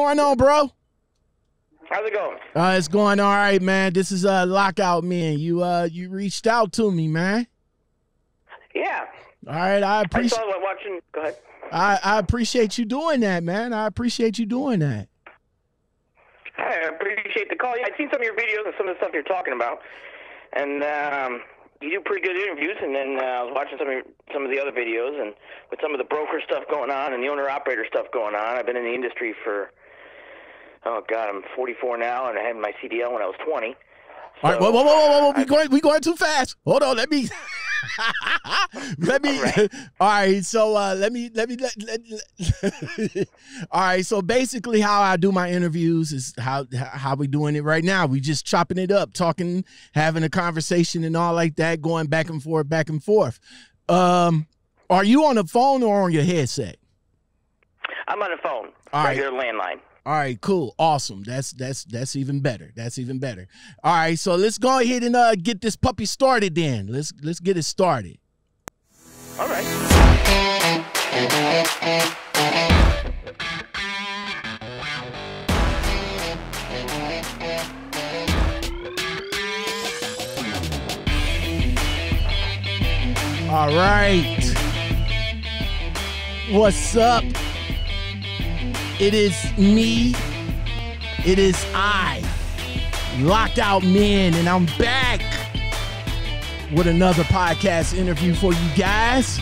going on, bro? How's it going? Uh, it's going all right, man. This is uh lockout man. You uh you reached out to me, man. Yeah. All right, I I appreciate saw watching. Go ahead. I, I appreciate you doing that, man. I appreciate you doing that. I appreciate the call. Yeah, I've seen some of your videos and some of the stuff you're talking about, and um, you do pretty good interviews. And then uh, I was watching some of your, some of the other videos, and with some of the broker stuff going on and the owner operator stuff going on. I've been in the industry for oh god, I'm 44 now, and I had my CDL when I was 20. All right, whoa, whoa, whoa, whoa, whoa, we going, we going too fast. Hold on, let me, let me. All right. All right, so uh, let me, let me, let, let, let- all right, so basically, how I do my interviews is how how we doing it right now. We just chopping it up, talking, having a conversation, and all like that, going back and forth, back and forth. Um, are you on the phone or on your headset? I'm on the phone, All right. regular landline. All right, cool, awesome. That's that's that's even better. That's even better. All right, so let's go ahead and uh, get this puppy started. Then let's let's get it started. All right. All right, what's up? It is me. It is I, Locked Out Man, and I'm back with another podcast interview for you guys.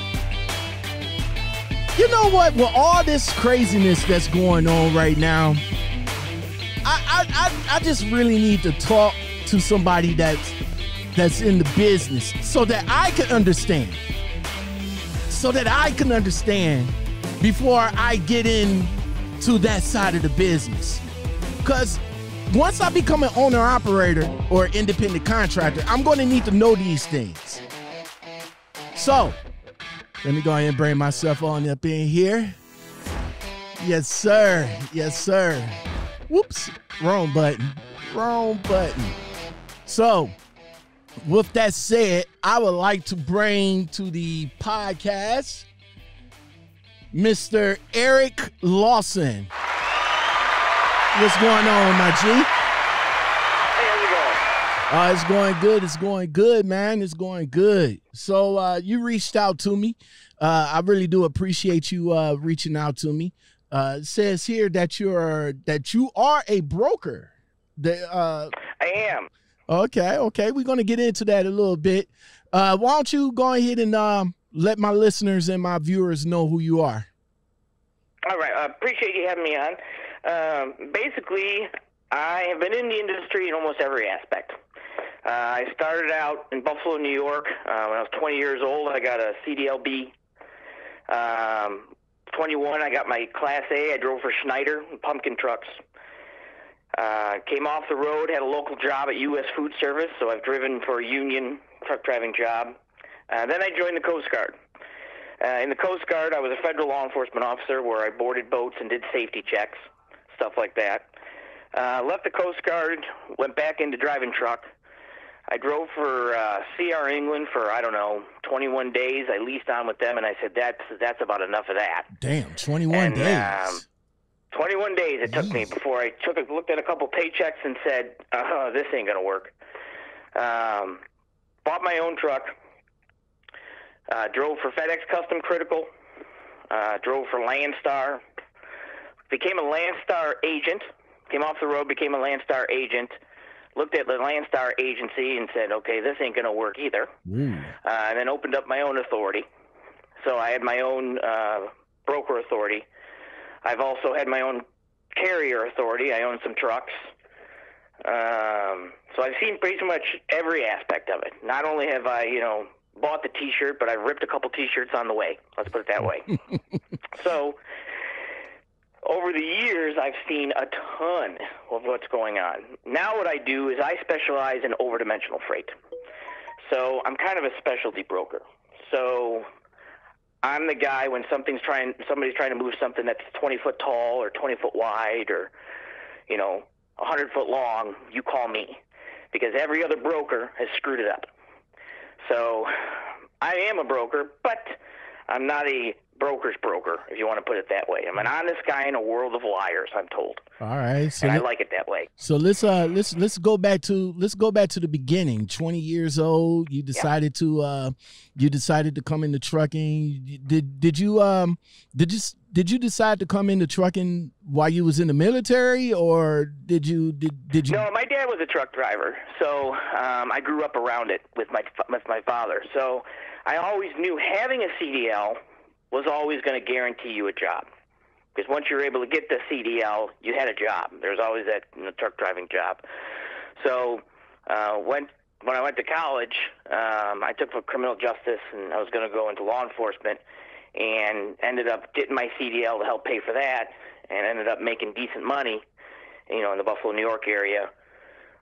You know what? With all this craziness that's going on right now, I, I, I, I just really need to talk to somebody that's that's in the business so that I can understand. So that I can understand before I get in to that side of the business. Cause once I become an owner operator or independent contractor, I'm gonna need to know these things. So let me go ahead and bring myself on up in here. Yes, sir. Yes, sir. Whoops. Wrong button. Wrong button. So, with that said, I would like to bring to the podcast Mr. Erik Larson. What's going on, my G? Hey, how's it going? Uh, it's going good. It's going good, man. It's going good. So uh, you reached out to me. Uh, I really do appreciate you uh, reaching out to me. Uh, it says here that you're that you are a broker. The, uh, I am. okay, okay. We're gonna get into that a little bit. Uh, why don't you go ahead and um, let my listeners and my viewers know who you are? All right. I appreciate you having me on. Um, basically, I have been in the industry in almost every aspect. Uh, I started out in Buffalo, New York. Uh, when I was 20 years old, I got a CDLB. Um, 21, I got my Class A. I drove for Schneider pumpkin trucks. Uh, came off the road, had a local job at U.S. Food Service, so I've driven for a union truck driving job. Uh, then I joined the Coast Guard. Uh, in the Coast Guard, I was a federal law enforcement officer where I boarded boats and did safety checks, stuff like that. Uh, left the Coast Guard, went back into driving truck. I drove for uh, CR England for I don't know 21 days. I leased on with them, and I said that's that's about enough of that. Damn, 21 And, days. um, 21 days it took me before I took a, looked at a couple paychecks and said, uh, "This ain't gonna work." Um, bought my own truck. Uh, drove for FedEx Custom Critical. Uh, drove for Landstar. Became a Landstar agent. Came off the road, became a Landstar agent. Looked at the Landstar agency and said, "Okay, this ain't gonna work either." Ooh. uh, and then opened up my own authority. So I had my own uh, broker authority. I've also had my own carrier authority. I own some trucks. Um, so I've seen pretty much every aspect of it. Not only have I, you know, bought the T-shirt, but I've ripped a couple T-shirts on the way. Let's put it that way. so over the years, I've seen a ton of what's going on. Now, what I do is I specialize in overdimensional freight. So I'm kind of a specialty broker. So I'm the guy when something's trying, somebody's trying to move something that's 20 foot tall or 20 foot wide or, you know, 100 foot long. You call me because every other broker has screwed it up. So I am a broker, but I'm not a broker's broker, if you want to put it that way. I'm an honest guy in a world of liars. I'm told, All right. So and I like it that way. So let's uh let's let's go back to let's go back to the beginning. Twenty years old, you decided to uh you decided to come into trucking. Did did you um did you did you decide to come into trucking while you was in the military or did you did did you No, my dad was a truck driver, so um, I grew up around it with my with my father. So I always knew having a CDL was always going to guarantee you a job. Because once you're able to get the CDL, you had a job. There's always that you know, truck driving job. So uh, when when I went to college, um, I took for criminal justice, and I was going to go into law enforcement, and ended up getting my CDL to help pay for that, and ended up making decent money, you know, in the Buffalo, New York area,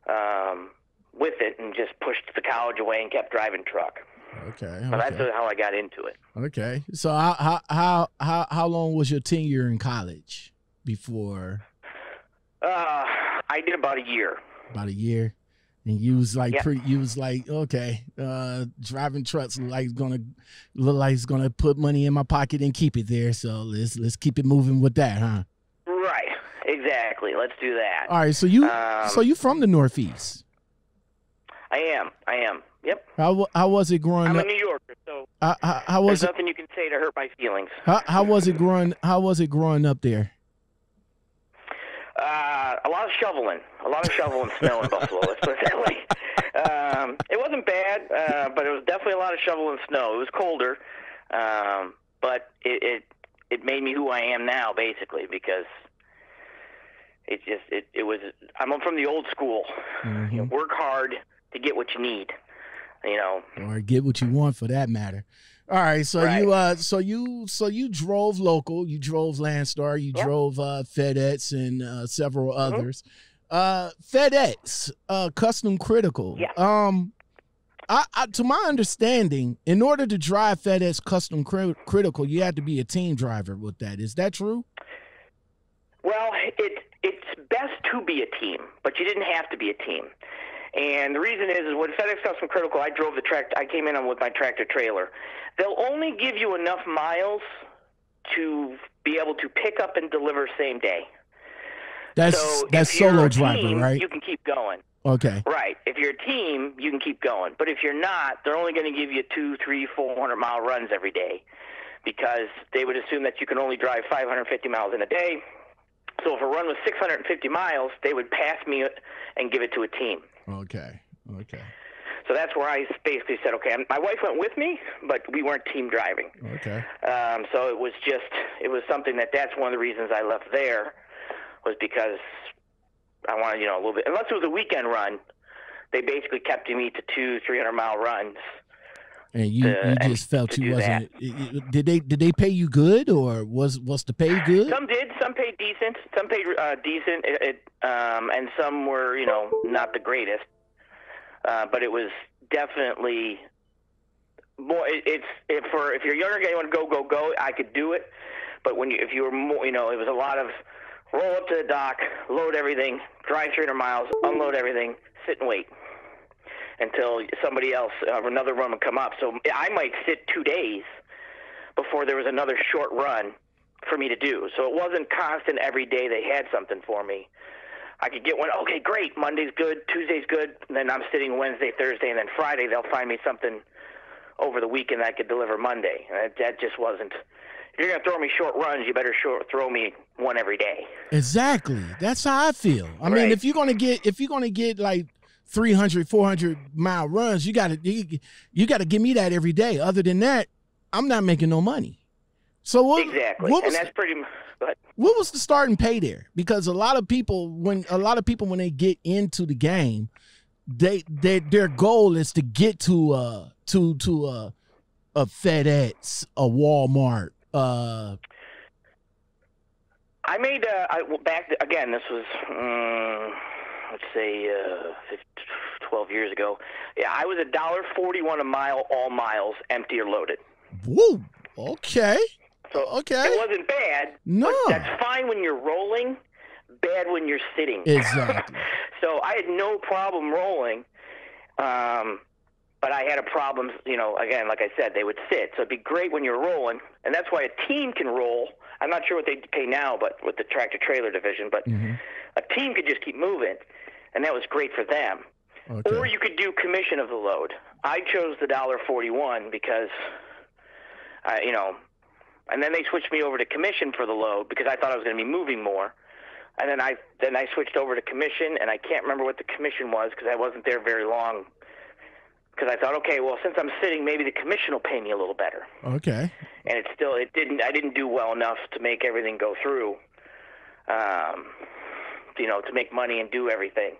um, with it, and just pushed the college away and kept driving truck. Okay. So that's how I got into it. Okay. So how how how how how long was your tenure in college before Uh, I did about a year. about a year? And you was like Yeah. pretty you was like, okay, uh driving trucks like gonna look like it's gonna put money in my pocket and keep it there. So let's let's keep it moving with that, huh? Right. Exactly. Let's do that. All right, so you Um, so you from the Northeast. I am. I am. Yep. How how was it growing I'm a up? New Yorker, so how, how was there's it nothing you can say to hurt my feelings. how, how was it growing how was it growing up there? Uh, a lot of shoveling, a lot of shoveling snow in Buffalo. Let's put it that way. Um, it wasn't bad, uh, but it was definitely a lot of shoveling snow. It was colder, um, but it, it it made me who I am now, basically, because it just it, it was. I'm from the old school. Mm-hmm. You know, work hard to get what you need. You know, or get what you want for that matter. All right, so you uh so you so you drove local, you drove Landstar, you Yep. drove uh FedEx and uh, several Mhm. others. Uh FedEx, uh custom critical. Yeah. Um I, I to my understanding, in order to drive FedEx custom cri- critical, you had to be a team driver with that. Is that true? Well, it it's best to be a team, but you didn't have to be a team. And the reason is, is when FedEx Custom Critical, I drove the track. I came in on with my tractor trailer. They'll only give you enough miles to be able to pick up and deliver same day. That's so that's solo driver, team, right? You can keep going. okay. Right. If you're a team, you can keep going. But if you're not, they're only going to give you two, three, four hundred mile runs every day, because they would assume that you can only drive 550 miles in a day. So if a run was 650 miles, they would pass me and give it to a team. Okay. Okay. So that's where I basically said, okay. My wife went with me, but we weren't team driving. Okay. Um, so it was just, it was something that that's one of the reasons I left there was because I wanted, you know, a little bit. Unless it was a weekend run, they basically kept me to two, three hundred mile runs. And you, to- you just felt you wasn't. i- Did they did they pay you good or was was the pay good? Some did, some paid decent, some paid uh, decent, it, it, um, and some were, you know, not the greatest. Uh, but it was definitely more. It, it's if for if you're younger guy, you want to go, go, go. I could do it, but when you if you were more, you know, it was a lot of roll up to the dock, load everything, drive 300 miles, unload everything, sit and wait until somebody else, uh, another run would come up. So I might sit two days before there was another short run for me to do. So it wasn't constant every day they had something for me. I could get one, okay, great, Monday's good, Tuesday's good, and then I'm sitting Wednesday, Thursday, and then Friday they'll find me something over the weekend that I could deliver Monday. And that, that just wasn't. If you're going to throw me short runs, you better short, throw me one every day. Exactly. That's how I feel. I mean, if you're gonna get if you're gonna get like 300, 400 mile runs, you gotta you, you gotta give me that every day. Other than that, I'm not making no money. So what? Exactly. What And was that's pretty much. But what was the starting pay there? Because a lot of people when a lot of people when they get into the game, they they their goal is to get to uh to to a a FedEx, a Walmart, uh I made uh, I, well, back again. This was um, let's say uh, 15, 12 years ago. Yeah, I was a dollar forty-one a mile, all miles, empty or loaded. woo. Okay. So Okay. it wasn't bad. No. but that's fine when you're rolling. Bad when you're sitting. Exactly. so I had no problem rolling. Um, but I had a problem. You know, again, like I said, they would sit. So it'd be great when you're rolling, and that's why a team can roll. I'm not sure what they pay now, but with the tractor trailer division, but a team could just keep moving, and that was great for them. Okay. Or you could do commission of the load. I chose the dollar forty-one because, I, you know, and then they switched me over to commission for the load because I thought I was going to be moving more. And then I then I switched over to commission, and I can't remember what the commission was because I wasn't there very long. Because I thought, okay, well, since I'm sitting, maybe the commission will pay me a little better. Okay. And it still it didn't. I didn't do well enough to make everything go through. Um, you know, to make money and do everything.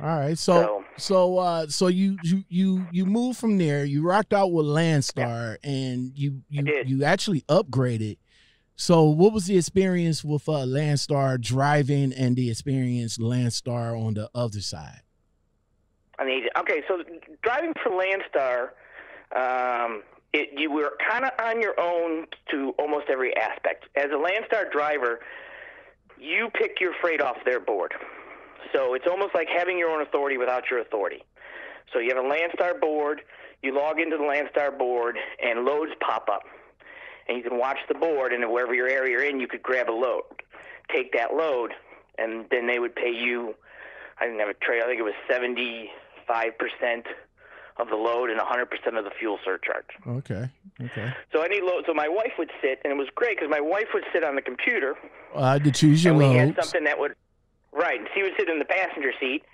All right. So So- so uh so you you you you moved from there. You rocked out with Landstar, and you you did. you actually upgraded. So what was the experience with uh, Landstar driving and the experience Landstar on the other side? I agent. Okay, so driving for Landstar, um, it, you were kind of on your own to almost every aspect. As a Landstar driver, you pick your freight off their board. So it's almost like having your own authority without your authority. So you have a Landstar board, you log into the Landstar board, and loads pop up. And you can watch the board, and wherever your area you're in, you could grab a load, take that load, and then they would pay you. I didn't have a trade. I think it was seventy-five percent of the load and hundred percent of the fuel surcharge. Okay. Okay. So any load. So my wife would sit, and it was great because my wife would sit on the computer, I had to choose your and we had something that would right. She would sit in the passenger seat,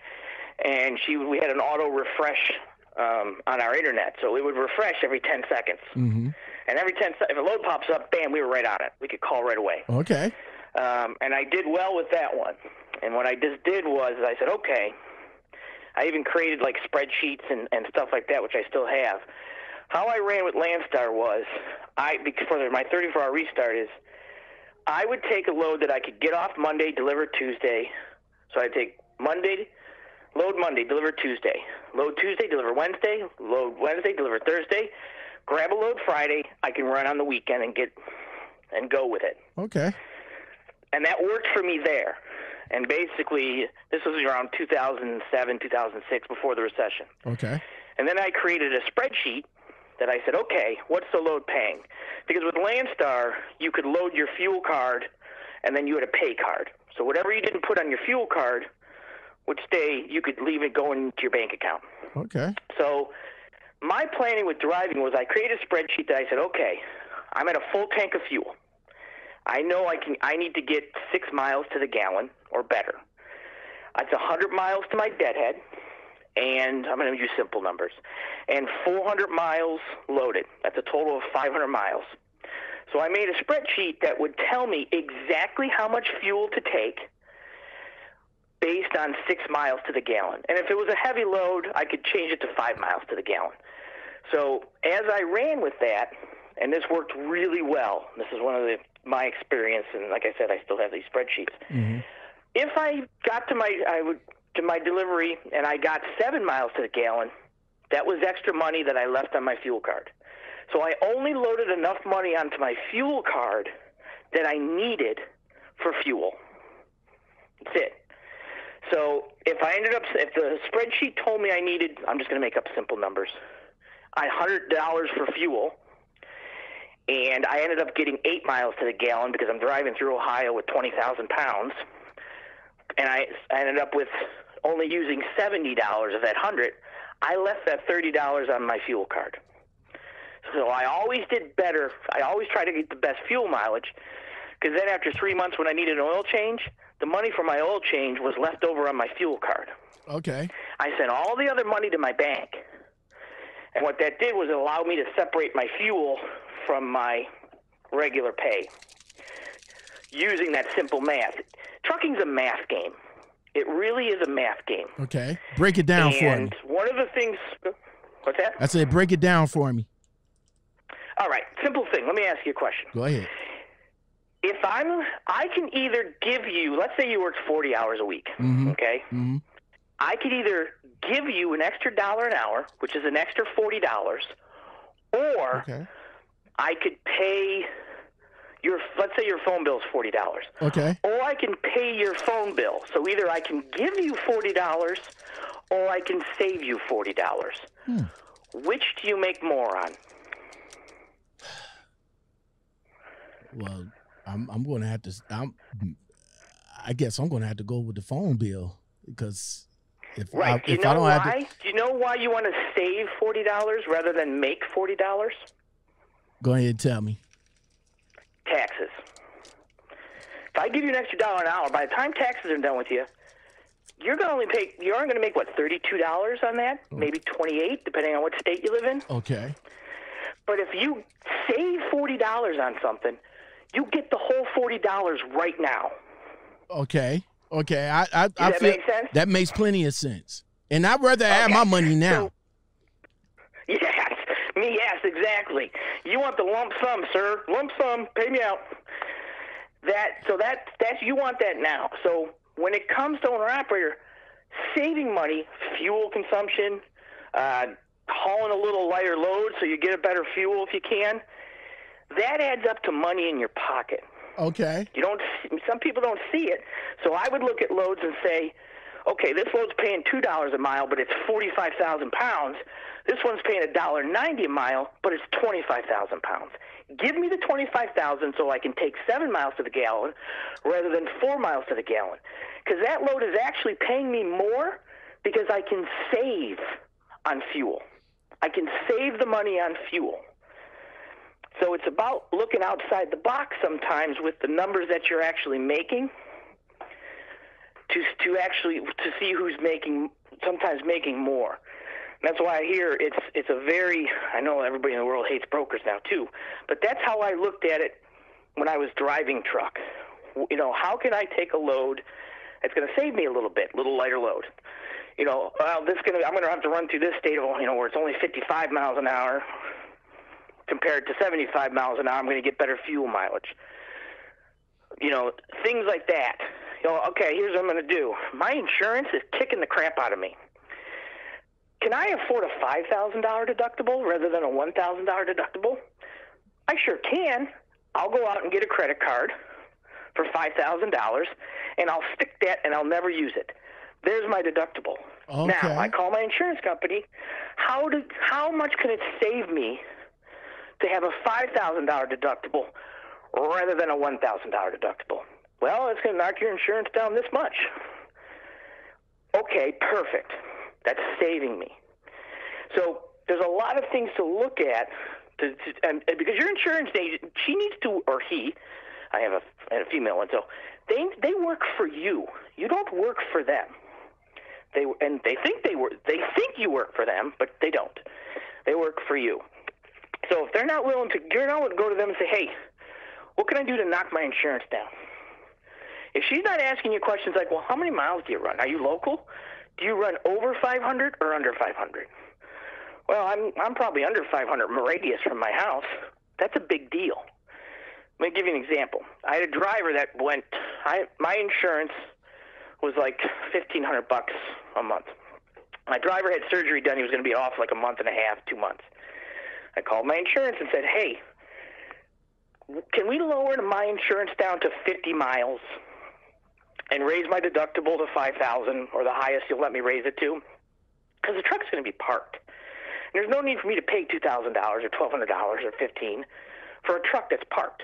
and she we had an auto refresh um, on our internet, so it would refresh every ten seconds. Mm-hmm. And every ten, se- if a load pops up, bam, we were right on it. We could call right away. Okay. Um, and I did well with that one. And what I just did was I said, okay. I even created like spreadsheets and, and stuff like that, which I still have. How I ran with Landstar was I for my 34 hour restart is I would take a load that I could get off Monday, deliver Tuesday. So I'd take Monday, load Monday, deliver Tuesday, load Tuesday, deliver Wednesday, load Wednesday, deliver Thursday, grab a load Friday. I can run on the weekend and get and go with it Okay. and that worked for me there. And basically, this was around 2007, 2006, before the recession. Okay. And then I created a spreadsheet that I said, okay, what's the load paying? Because with Landstar, you could load your fuel card, and then you had a pay card. So whatever you didn't put on your fuel card would stay. You could leave it going to your bank account. Okay. So my planning with driving was I created a spreadsheet that I said, okay, I'm at a full tank of fuel. I know I can. I need to get six miles to the gallon or better. It's a hundred miles to my deadhead, and I'm going to use simple numbers, and 400 miles loaded. That's a total of 500 miles. So I made a spreadsheet that would tell me exactly how much fuel to take based on six miles to the gallon. And if it was a heavy load, I could change it to five miles to the gallon. So as I ran with that, and this worked really well. This is one of the my experience, and like I said, I still have these spreadsheets. Mm-hmm. If I got to my I would to my delivery and I got seven miles to the gallon, that was extra money that I left on my fuel card. So I only loaded enough money onto my fuel card that I needed for fuel. That's it. So if I ended up, if the spreadsheet told me I needed, I'm just going to make up simple numbers, I hundred dollars for fuel, and I ended up getting eight miles to the gallon because I'm driving through Ohio with twenty thousand pounds, and I, I ended up with only using seventy dollars of that hundred. I left that thirty dollars on my fuel card. So I always did better. I always try to get the best fuel mileage because then after three months when I needed an oil change, the money for my oil change was left over on my fuel card. Okay. I sent all the other money to my bank. And what that did was it allowed me to separate my fuel from my regular pay using that simple math. Trucking's a math game. It really is a math game. Okay. Break it down for me. and one of the things. What's that? I said break it down for me. All right, simple thing. Let me ask you a question. Go ahead. If I'm, I can either give you, let's say you work 40 hours a week, Mhm. okay? Mhm. I could either give you an extra dollar an hour, which is an extra $40, or Okay. I could pay your, let's say your phone bill is $40, Okay. or I can pay your phone bill. So either I can give you $40 or I can save you $40. Hmm. Which do you make more on? Well, I'm I'm going to have to. I'm. I guess I'm going to have to go with the phone bill because if Right. I, do you if know I don't why? to Do you know why you want to save forty dollars rather than make forty dollars? Go ahead and tell me. Taxes. If I give you an extra dollar an hour, by the time taxes are done with you, you're going to only pay. You're only going to make what thirty-two dollars on that, mm. maybe twenty-eight, depending on what state you live in. Okay. But if you save forty dollars on something, you get the whole forty dollars right now. Okay. Okay. I I, I that feel make sense? that makes plenty of sense. And I'd rather have my money now. So- Yes, me. Yes, exactly. You want the lump sum, sir? Lump sum. Pay me out. That so that that's you want that now. So when it comes to owner operator, saving money, fuel consumption, uh, hauling a little lighter load so you get a better fuel if you can, that adds up to money in your pocket. okay. You don't. Some people don't see it. So I would look at loads and say, okay, this load's paying two dollars a mile, but it's forty-five thousand pounds. This one's paying a dollar ninety a mile, but it's twenty-five thousand pounds. Give me the twenty-five thousand so I can take seven miles to the gallon rather than four miles to the gallon, because that load is actually paying me more because I can save on fuel. I can save the money on fuel. So it's about looking outside the box sometimes with the numbers that you're actually making to to actually to see who's making sometimes making more. And that's why hear it's it's a very I know everybody in the world hates brokers now too, but that's how I looked at it when I was driving truck. You know, how can I take a load that's going to save me a little bit, a little lighter load? You know, well, this going to I'm going to have to run through this state of you know where it's only 55 miles an hour compared to 75 miles an hour. I'm going to get better fuel mileage. You know, things like that. Know, okay, here's what I'm going to do. My insurance is kicking the crap out of me. Can I afford a $5,000 deductible rather than a $1,000 deductible? I sure can. I'll go out and get a credit card for $5,000 and I'll stick that and I'll never use it. There's my deductible. Okay. Now, I call my insurance company. How do how much can it save me to have a $5,000 deductible rather than a $1,000 deductible? Well, it's going to knock your insurance down this much. Okay, perfect. That's saving me. So there's a lot of things to look at, to, to, and, and because your insurance agent, she needs to, or he, I have a, I had a female one, so they they work for you. You don't work for them. They and they think they work. They think you work for them, but they don't. They work for you. So if they're not willing to, you're not willing to go to them and say, "Hey, what can I do to knock my insurance down?" If she's not asking you questions like, "Well, how many miles do you run? Are you local? Do you run over 500 or under 500?" Well, I'm I'm probably under 500 radius from my house. That's a big deal. Let me give you an example. I had a driver that went. I my insurance was like 1500 bucks a month. My driver had surgery done. He was going to be off like a month and a half, two months. I called my insurance and said, "Hey, can we lower my insurance down to 50 miles and raise my deductible to 5,000 or the highest you'll let me raise it to? Because the truck's going to be parked. And there's no need for me to pay $2,000 or $1,200 or 15 for a truck that's parked.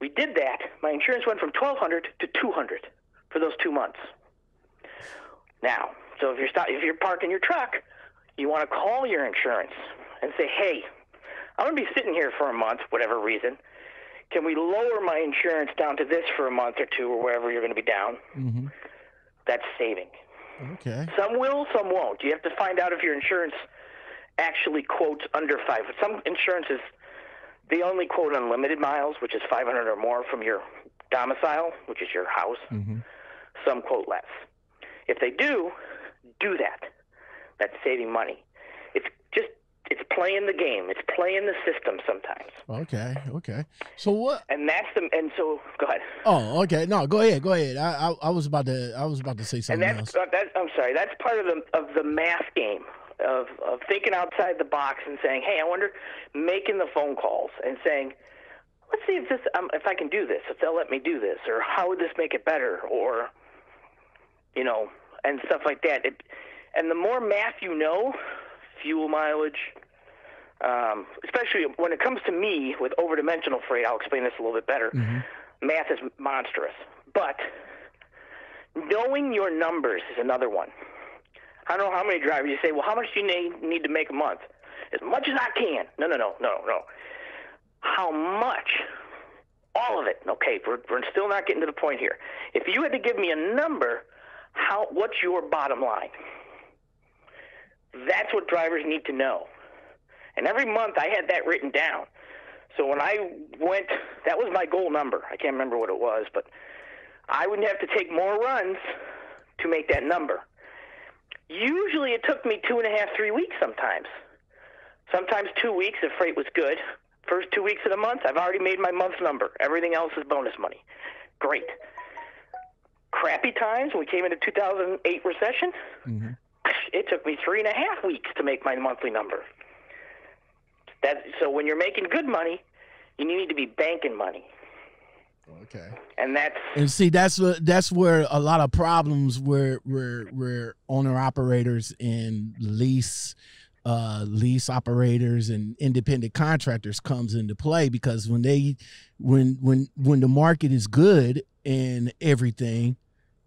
We did that. My insurance went from 1200 to 200 for those two months. Now, so if you're stop, if you're parking your truck, you want to call your insurance and say, "Hey, I'm going to be sitting here for a month, whatever reason. Can we lower my insurance down to this for a month or two, or wherever you're going to be down?" Mm-hmm. That's saving. Okay. Some will, some won't. You have to find out if your insurance actually quotes under five. Some insurances they only quote unlimited miles, which is 500 or more from your domicile, which is your house. Mm-hmm. Some quote less. If they do, do that. That's saving money. It's playing the game. It's playing the system sometimes, Okay. Okay. So what? and that's the and so go ahead. Oh, okay. No, go ahead. Go ahead. I I, I was about to I was about to say And something that's else. uh, that, I'm sorry. That's part of the of the math game of of thinking outside the box and saying, "Hey, I wonder," making the phone calls and saying, "Let's see if this um, if I can do this. If they'll let me do this, or how would this make it better, or you know, and stuff like that." It, and the more math you know, fuel mileage. Um, especially when it comes to me with overdimensional freight, I'll explain this a little bit better. Mm-hmm. Math is monstrous, but knowing your numbers is another one. I don't know how many drivers you say, well, how much do you need, need to make a month? As much as I can. No, no, no, no, no. How much? All of it. Okay, we're, we're still not getting to the point here. If you had to give me a number, how what's your bottom line? That's what drivers need to know. And every month I had that written down. So when I went, that was my goal number. I can't remember what it was, but I would have to take more runs to make that number. Usually it took me two and a half, three weeks sometimes. Sometimes two weeks if freight was good. First two weeks of the month, I've already made my month number. Everything else is bonus money. Great. Crappy times when we came into 2008 recession, Mm-hmm. It took me three and a half weeks to make my monthly number. That so when you're making good money, you need to be banking money, Okay. and that's And see, that's what that's where a lot of problems where where where owner operators and lease uh lease operators and independent contractors comes into play because when they when when when the market is good and everything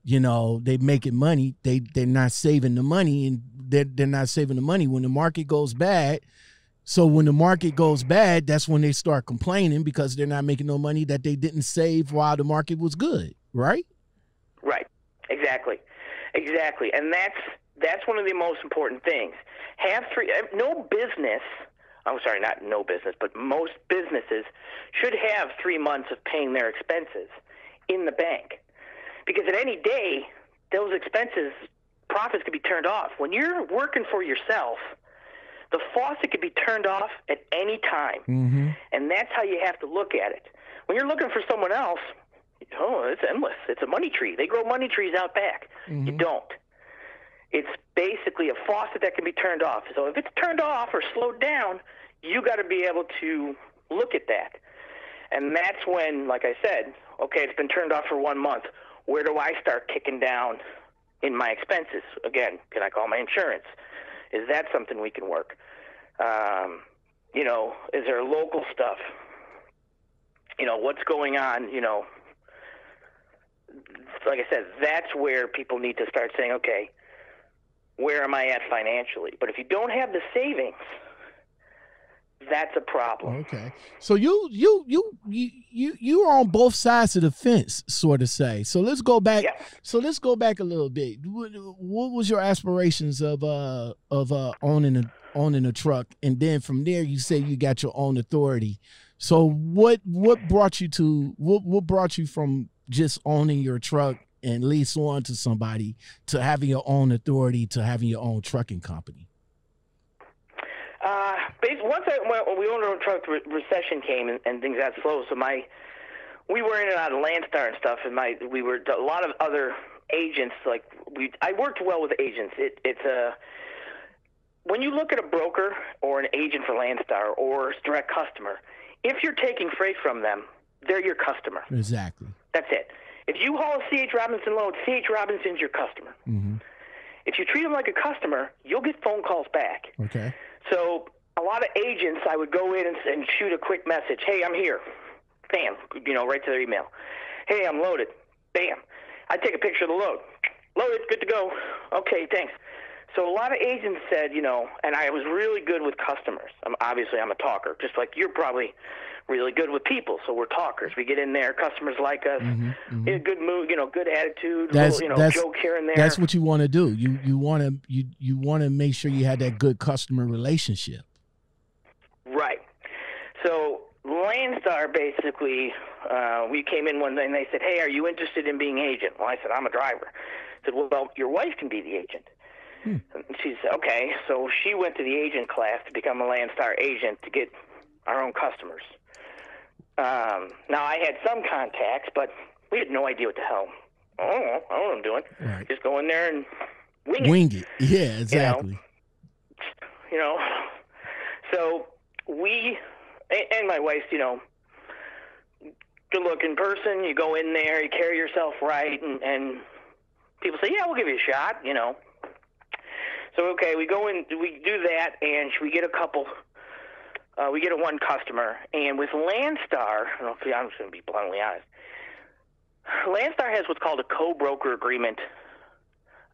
you know they making money they they're not saving the money and they're, they're not saving the money when the market goes bad so when the market goes bad that's when they start complaining because they're not making no money that they didn't save while the market was good right Right. Exactly. Exactly. And that's that's one of the most important things. Have three eh, no business I'm sorry, not no business, but most businesses should have 3 months of paying their expenses in the bank. Because at any day those expenses profits could be turned off. When you're working for yourself, the faucet could be turned off at any time. mm-hmm And that's how you have to look at it. When you're looking for someone else, oh, it's endless. It's a money tree. They grow money trees out back. You don't. It's basically a faucet that can be turned off. So if it's turned off or slowed down, you got to be able to look at that. And that's when, like I said, okay, it's been turned off for one month. Where do I start kicking down in my expenses? Again, can I call my insurance? Is that something we can work? Um, you know, is there local stuff? You know, what's going on? You know, like I said, that's where people need to start saying, okay, where am I at financially? But if you don't have the savings, that's a problem. Okay. So you you you you you you are on both sides of the fence, sort of say. So let's go back. Yeah. So let's go back a little bit. What, what was your aspirations of uh of uh owning a owning a truck, and then from there you say you got your own authority. So what what brought you to what what brought you from just owning your truck and lease on to somebody to having your own authority to having your own trucking company? Uh, once I, when we owned our own truck, the re- recession came and, and things got slow. So my, we were in and out of Landstar and stuff, and my we were a lot of other agents. Like we, I worked well with agents. It, it's a when you look at a broker or an agent for Landstar or direct customer, if you're taking freight from them, they're your customer. Exactly. That's it. If you haul a C.H. Robinson load, C.H. Robinson's your customer. hmm If you treat them like a customer, you'll get phone calls back. Okay. So a lot of agents, I would go in and, and shoot a quick message. Hey, I'm here. Bam. You know, right to their email. Hey, I'm loaded. Bam. I'd take a picture of the load. Loaded. Good to go. Okay, thanks. So a lot of agents said, you know, and I was really good with customers. I'm, obviously, I'm a talker, just like you're probably really good with people. So we're talkers. We get in there. Customers like us. Mhm, mhm. In a good mood, you know, good attitude. That's- little, you know, that's- joke here and there. That's what you want to do. You you want to you you want to make sure you had that good customer relationship. Right. So Landstar basically, uh, we came in one day and they said, "Hey, are you interested in being agent?" Well, I said, "I'm a driver." I said, "Well, your wife can be the agent." And she said, "Okay." So she went to the agent class to become a Landstar agent to get our own customers. Um, now I had some contacts, but we had no idea what the hell. I don't know. I don't know what I'm doing. Right. Just go in there and wing it Wing it. Yeah, exactly. you know. So we and my wife, you know, good looking person. You go in there, you carry yourself right, and and people say, yeah, we'll give you a shot, you know. So okay, we go in, we do that, and we get a couple. Uh, we get a one customer, and with Landstar, I don't know if I'm just going to be bluntly honest. Landstar has what's called a co-broker agreement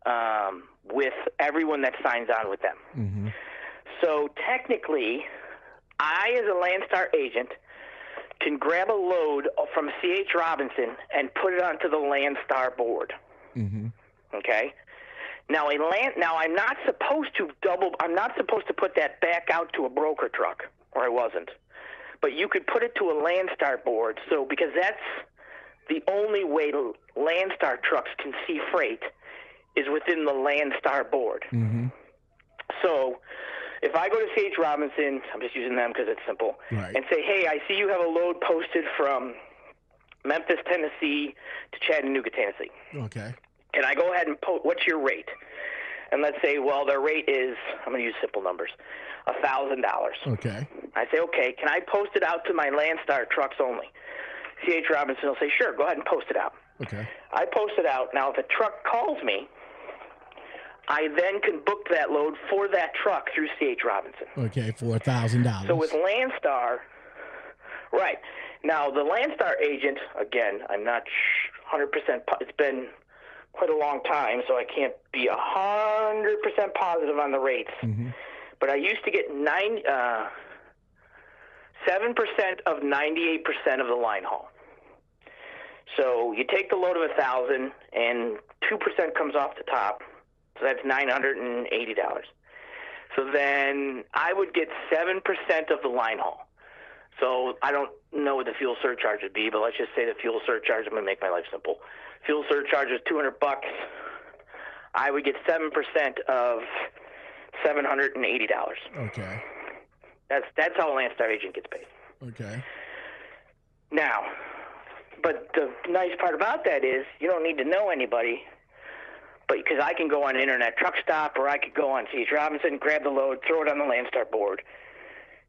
um, with everyone that signs on with them. Mm-hmm. So technically, I, as a Landstar agent, can grab a load from C.H. Robinson and put it onto the Landstar board. Mm-hmm. Okay. Now a land. Now I'm not supposed to double. I'm not supposed to put that back out to a broker truck, or I wasn't. But you could put it to a Landstar board. So because that's the only way Landstar trucks can see freight is within the Landstar board. Mm-hmm. So if I go to C.H. Robinson, I'm just using them because it's simple, Right. and say, hey, I see you have a load posted from Memphis, Tennessee to Chattanooga, Tennessee. Okay. And I go ahead and post, what's your rate? And let's say, well, their rate is, I'm going to use simple numbers, $1,000. Okay. I say, okay, can I post it out to my Landstar trucks only? C.H. Robinson will say, sure, go ahead and post it out. Okay. I post it out. Now, if a truck calls me, I then can book that load for that truck through C.H. Robinson. Okay. For a thousand dollars. So with Landstar, right now the Landstar agent again, I'm not hundred percent. It's been quite a long time, so I can't be hundred percent positive on the rates. Mhm. But I used to get nine, uh, seven percent of ninety-eight percent of the line haul. So you take the load of a thousand, and two percent comes off the top, so that's nine hundred and eighty dollars. So then I would get seven percent of the line haul. So I don't know what the fuel surcharge would be, but let's just say the fuel surcharge. I'm going to make my life simple. Fuel surcharge is 200 bucks. I would get seven percent of seven hundred and eighty dollars. Okay. That's that's how a Landstar agent gets paid. Okay. Now, but the nice part about that is you don't need to know anybody, but because I can go on internet truck stop or I could go on C.H. Robinson, grab the load, throw it on the Landstar board.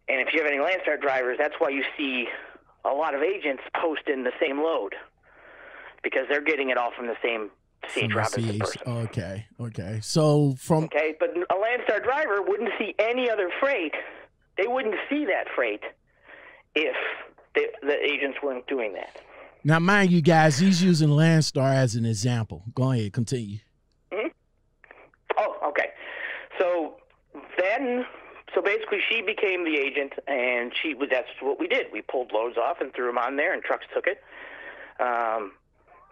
And if you have any Landstar drivers, that's why you see a lot of agents posting the same load because they're getting it all from the same C.H. Robinson person. Okay. Okay. So from Okay, but a Landstar driver wouldn't see any other freight. They wouldn't see that freight if the, the agents weren't doing that. now, mind you, guys, he's using Landstar as an example. Go ahead. Continue. Oh, okay. So then, so basically, she became the agent, and she was. That's what we did. We pulled loads off and threw them on there, and trucks took it. Um,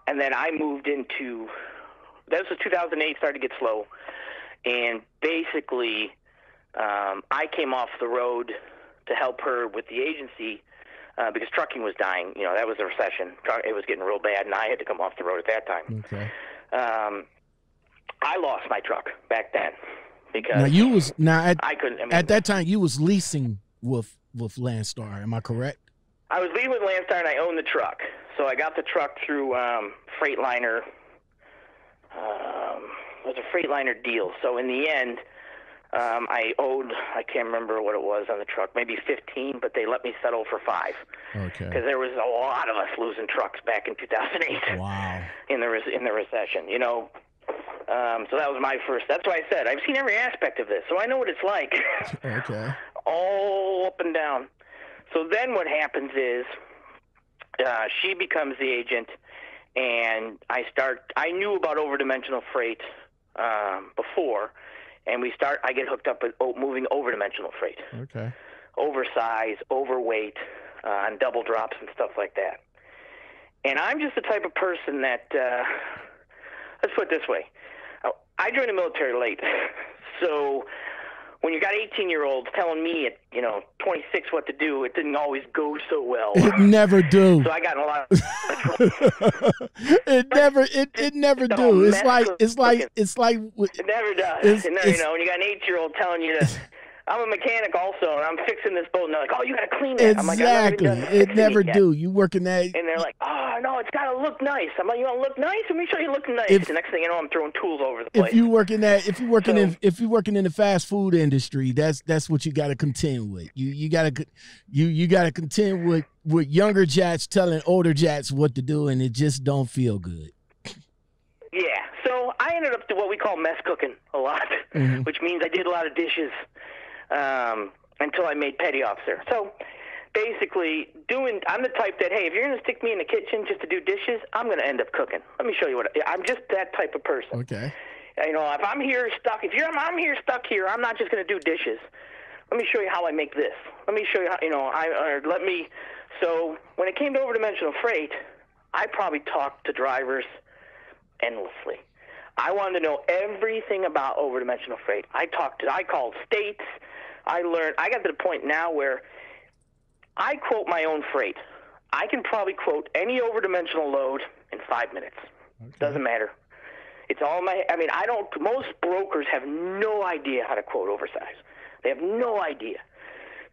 and then I moved into. That was 2008. Started to get slow, and basically, um, I came off the road to help her with the agency. Uh, because trucking was dying, you know that was a recession. It was getting real bad, and I had to come off the road at that time. Okay. Um, I lost my truck back then because Now you was now at I couldn't. I mean, at that time you was leasing with with Landstar. Am I correct? I was leaving with Landstar and I owned the truck, so I got the truck through um, Freightliner. Um, it was a Freightliner deal. So in the end, um, I owed I can't remember what it was on the truck, maybe 15, but they let me settle for five Okay. because there was a lot of us losing trucks back in 2008. Wow. in the re- in the recession. You know, um, so that was my first. That's why I said I've seen every aspect of this, so I know what it's like, Okay. all up and down. So then what happens is uh, she becomes the agent, and I start. I knew about overdimensional freight um, before, and we start. I get hooked up with oh, moving overdimensional freight Okay. oversized, overweight, uh, on double drops and stuff like that. And I'm just the type of person that, uh, let's put it this way, I joined the military late, so when you got 18 year olds telling me at you know 26 what to do, it didn't always go so well. It never do. So I got in a lot. Of, it never it, it never the do. It's like it's like it's like it never does. It's- it's- you know, when you got an eight year old telling you to. I'm a mechanic also, and I'm fixing this boat. And they're like, "Oh, you got to clean that." I'm like, "I've exactly. never It never yet." do. You working that And they're like, "Oh no, it's got to look nice." I'm like, "You want to look nice? Let me show you look nice." If- the next thing you know, I'm throwing tools over the place. if you working that if you working in if you working in the fast food industry, that's that's what you got to contend with. You you got to you you got to contend with with younger jats telling older jats what to do, and it just don't feel good. yeah. So so I ended up doing what we call mess cooking a lot, Mm-hmm. which means I did a lot of dishes um, until I made petty officer. So basically, doing I'm the type that hey, if you're going to stick me in the kitchen just to do dishes, I'm going to end up cooking. Let me show you what I'm just that type of person. Okay. You know, if I'm here stuck, if you're I'm here stuck here, I'm not just going to do dishes. Let me show you how I make this. Let me show you how you know I or let me. So when it came to overdimensional freight, I probably talked to drivers endlessly. I wanted to know everything about overdimensional freight. I talked to I called states. I learned. I got to the point now where I quote my own freight. I can probably quote any overdimensional load in five minutes. Doesn't matter. It's all my. I mean, I don't. Most brokers have no idea how to quote oversize. They have no idea.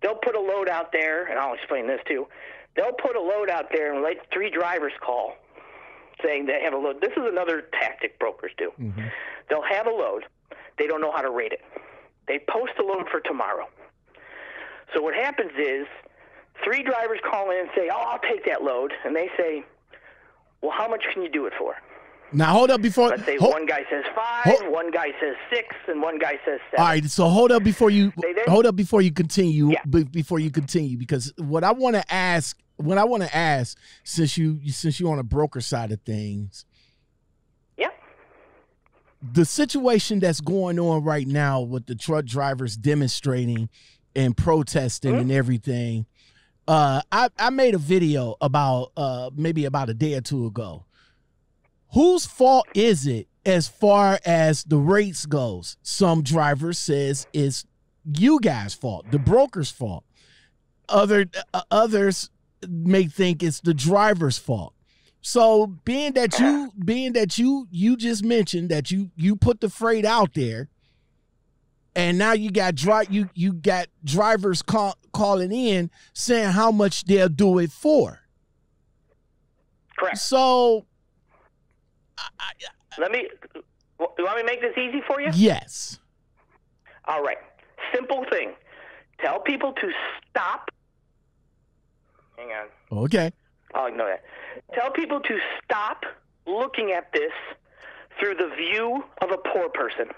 They'll put a load out there, and I'll explain this too. They'll put a load out there and let three drivers call, saying they have a load. This is another tactic brokers do. Mm-hmm. They'll have a load. They don't know how to rate it. They post a load for tomorrow. So what happens is, three drivers call in and say, "Oh, I'll take that load," and they say, "Well, how much can you do it for?" Now hold up before. Let's say hold- one guy says five, Hold- one guy says six, and one guy says seven. All right, so hold up before you there? hold up before you continue. Yeah. be- before you continue, because what I want to ask, what I want to ask, since you since you're on the broker side of things. The situation that's going on right now with the truck drivers demonstrating and protesting and everything. Uh, I I made a video about uh maybe about a day or two ago. Whose fault is it as far as the rates goes? Some drivers says it's you guys' fault, the broker's fault. Other uh, others may think it's the driver's fault. So being that you being that you you just mentioned that you you put the freight out there and now you got dri- you you got drivers call, calling in saying how much they'll do it for. Correct. So Let me. You want me to make this easy for you? yes. All right. Simple thing. Tell people to stop. Hang on. Okay. Oh, I'll ignore that. Tell people to stop looking at this through the view of a poor person.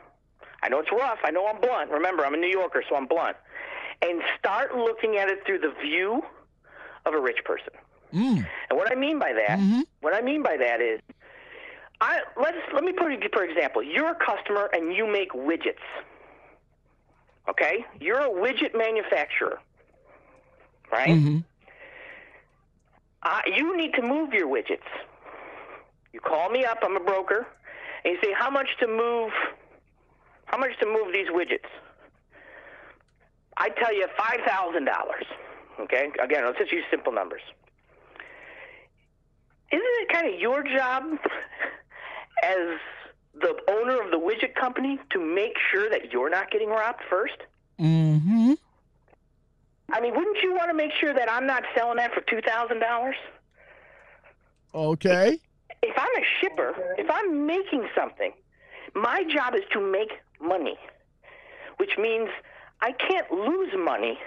I know it's rough. I know I'm blunt. Remember, I'm a New Yorker, so I'm blunt. And start looking at it through the view of a rich person. Mm. And what I mean by that, Mhm. what I mean by that is, I let's let me put it for example. You're a customer and you make widgets. Okay, you're a widget manufacturer, right? hmm Uh, you need to move your widgets. You call me up. I'm a broker, and you say how much to move. How much to move these widgets? I tell you five thousand dollars. Okay. Again, let's just use simple numbers. Isn't it kind of your job as the owner of the widget company to make sure that you're not getting robbed first? hmm I mean, wouldn't you want to make sure that I'm not selling that for two thousand dollars? Okay. if I'm a shipper, if I'm making something, my job is to make money, which means I can't lose money.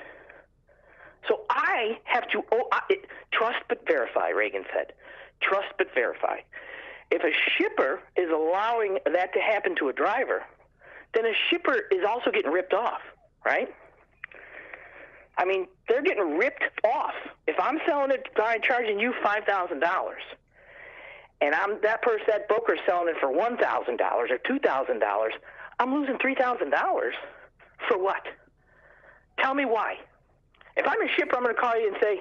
So I have to oh, I, it, trust but verify. Reagan said, "Trust but verify." If a shipper is allowing that to happen to a driver, then a shipper is also getting ripped off, right? I mean, they're getting ripped off. If I'm selling it, by charging you five thousand dollars, and I'm that person, that broker's selling it for one thousand dollars or two thousand dollars, I'm losing three thousand dollars for what? Tell me why. If I'm a shipper, I'm going to call you and say,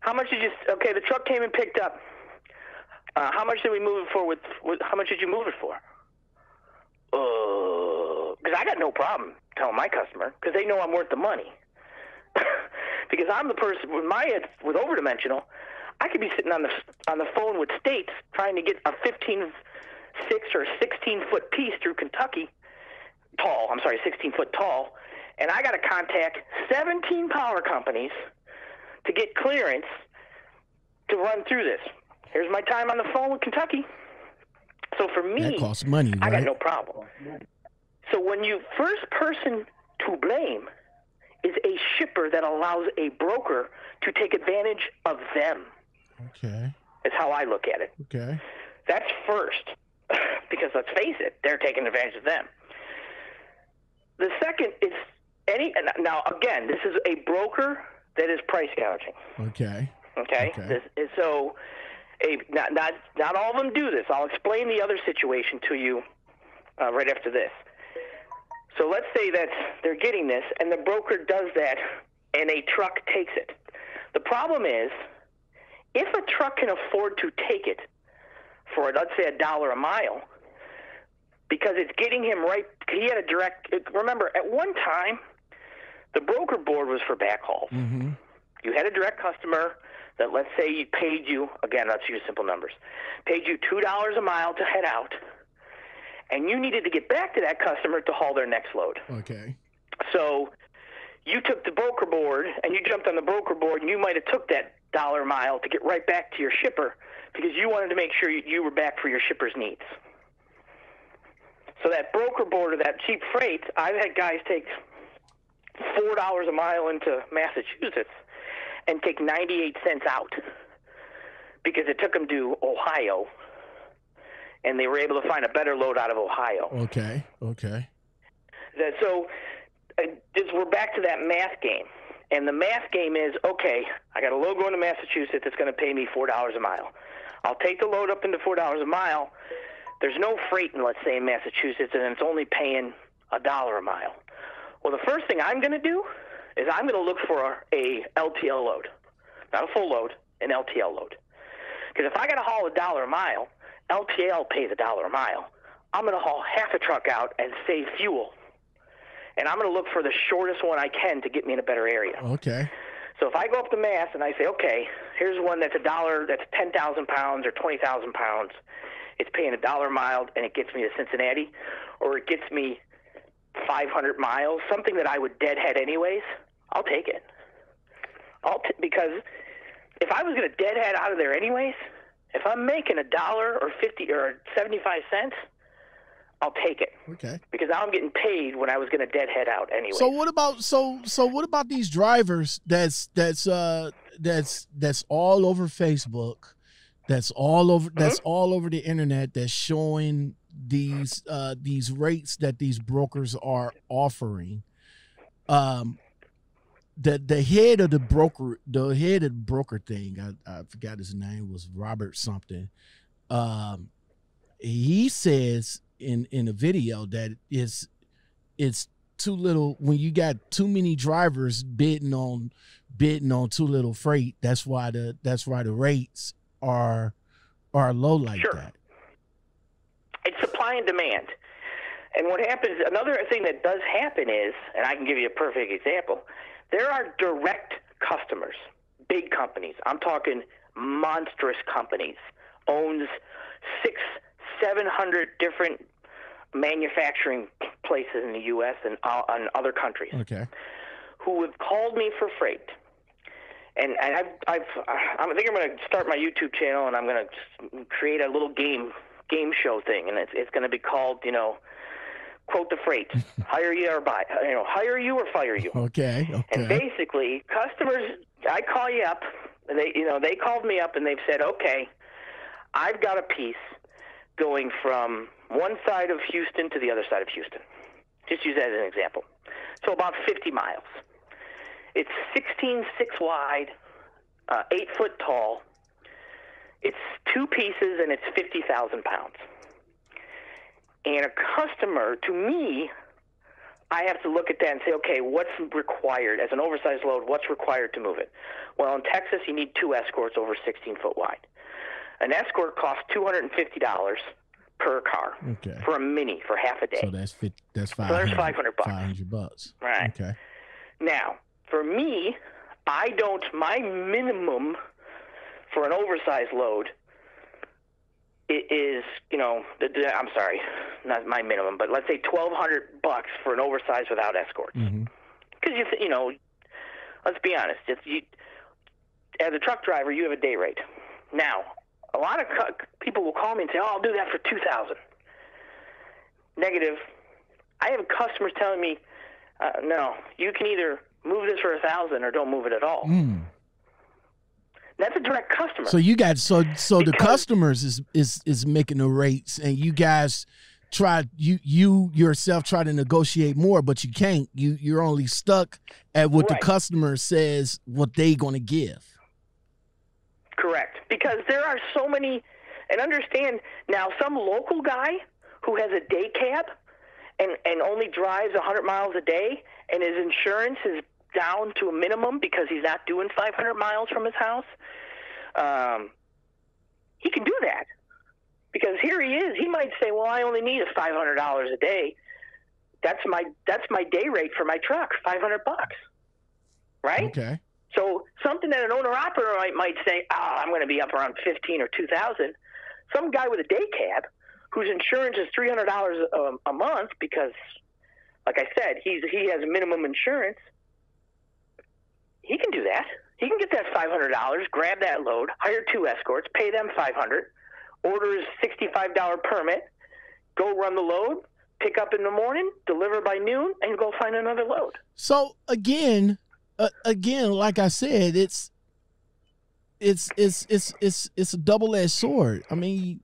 "How much did you? Okay, the truck came and picked up. Uh, how much did we move it for? With, with how much did you move it for? Because I got no problem telling my customer because they know I'm worth the money. Because I'm the person with my with overdimensional. I could be sitting on the on the phone with states trying to get a 15 six or 16 foot piece through Kentucky tall. I'm sorry, 16 foot tall, and I got to contact 17 power companies to get clearance to run through this. Here's my time on the phone with Kentucky. So for me, That costs money, I got no problem. So when you first person to blame that allows a broker to take advantage of them. Okay. Is how I look at it. Okay. That's first. because let's face it, they're taking advantage of them. The second is any now again, this is a broker that is price gouging. Okay. Okay. Okay. This is so a not not not all of them do this. I'll explain the other situation to you uh, right after this. So let's say that they're getting this, and the broker does that, and a truck takes it. The problem is, if a truck can afford to take it for let's say a dollar a mile, because it's getting him right. He had a direct. Remember, at one time, the broker board was for backhaul. Mm-hmm. You had a direct customer that, let's say, paid you again. Let's use simple numbers. Paid you two dollars a mile to head out, and you needed to get back to that customer to haul their next load. Okay. So you took the broker board and you jumped on the broker board, and you might have took that dollar mile to get right back to your shipper because you wanted to make sure you, you were back for your shipper's needs. So that broker board or that cheap freight, I've had guys take four dollars a mile into Massachusetts and take ninety-eight cents out because it took them to Ohio, and they were able to find a better load out of Ohio. Okay. Okay. That so uh, this, we're back to that math game, and the math game is okay. I got a load going to Massachusetts that's going to pay me four dollars a mile. I'll take the load up into four dollars a mile. There's no freight in let's say in Massachusetts, and it's only paying a dollar a mile. Well, the first thing I'm going to do is I'm going to look for a LTL load, not a full load, an LTL load. Because if I got to haul a dollar a mile, LTL pays a dollar a mile. I'm going to haul half a truck out and save fuel and I'm going to look for the shortest one I can to get me in a better area. Okay. So if I go up to Mass and I say, okay, here's one that's a dollar, that's 10,000 pounds or 20,000 pounds, it's paying a dollar a mile and it gets me to Cincinnati, or it gets me 500 miles, something that I would deadhead anyways, I'll take it. I'll t- because if I was going to deadhead out of there anyways, if I'm making a dollar or 50 or 75 cents, I'll take it Okay. because now I'm getting paid when I was going to deadhead out anyway. So what about so so what about these drivers that's that's uh that's that's all over Facebook, that's all over that's all over the internet that's showing these uh these rates that these brokers are offering. Um the the head of the broker the head of the broker thing, I, I forgot his name was Robert something. Um he says in in a video that it's it's too little when you got too many drivers bidding on bidding on too little freight that's why the that's why the rates are are low like Sure. that it's supply and demand. And what happens, another thing that does happen is, and I can give you a perfect example, there are direct customers, big companies. I'm talking monstrous companies, owns six, seven hundred different manufacturing places in the U.S. and uh, and other countries okay who have called me for freight. And, and I've, I've, I think I'm going to start my YouTube channel and I'm going to create a little game game show thing, and it's it's going to be called, you know, quote the freight, hire you or buy, you know, hire you or fire you. okay okay. And basically, customers, I call you up, and they, you know, they called me up and they've said, okay, I've got a piece going from one side of Houston to the other side of Houston. Just use that as an example. So about 50 miles. It's 16 six wide, uh, eight foot tall. It's two pieces and it's 50,000 pounds. And a customer, to me, I have to look at that and say, okay, what's required as an oversized load? What's required to move it? Well, in Texas, you need two escorts over 16 foot wide. An escort costs $250 per car okay for a mini for half a day. so that's 50, that's So there's 500 500 bucks. 500 bucks Right. okay Now, for me, I don't. My minimum for an oversized load is, you know, the, the, I'm sorry, not my minimum, but let's say twelve hundred bucks for an oversized without escorts. hmm Because you, th- you know, let's be honest. It's, you, as a truck driver, you have a day rate. Now, a lot of cu- people will call me and say, "Oh, I'll do that for two thousand. Negative. I have customers telling me, uh, "No, you can either move this for a thousand or don't move it at all." mm. That's a direct customer. So you got so so the customers is is is making the rates, and you guys try you you yourself try to negotiate more, but you can't. You you're only stuck at what Right. the customer says what they going to give. Correct. Because there are so many, and understand now, some local guy who has a day cab and, and only drives 100 miles a day, and his insurance is down to a minimum because he's not doing 500 miles from his house, um, he can do that. Because here he is. He might say, "Well, I only need a $500 a day. That's my that's my day rate for my truck, 500 bucks." Right? Okay. So something that an owner operator might, might say, oh, I'm going to be up around fifteen or two thousand. Some guy with a day cab whose insurance is three hundred dollars a, a month because, like I said, he's he has minimum insurance. He can do that. He can get that five hundred dollars, grab that load, hire two escorts, pay them five hundred, order his sixty-five dollar permit, go run the load, pick up in the morning, deliver by noon, and go find another load. So again, uh, again, like I said, it's it's it's it's it's it's a double edged sword. I mean,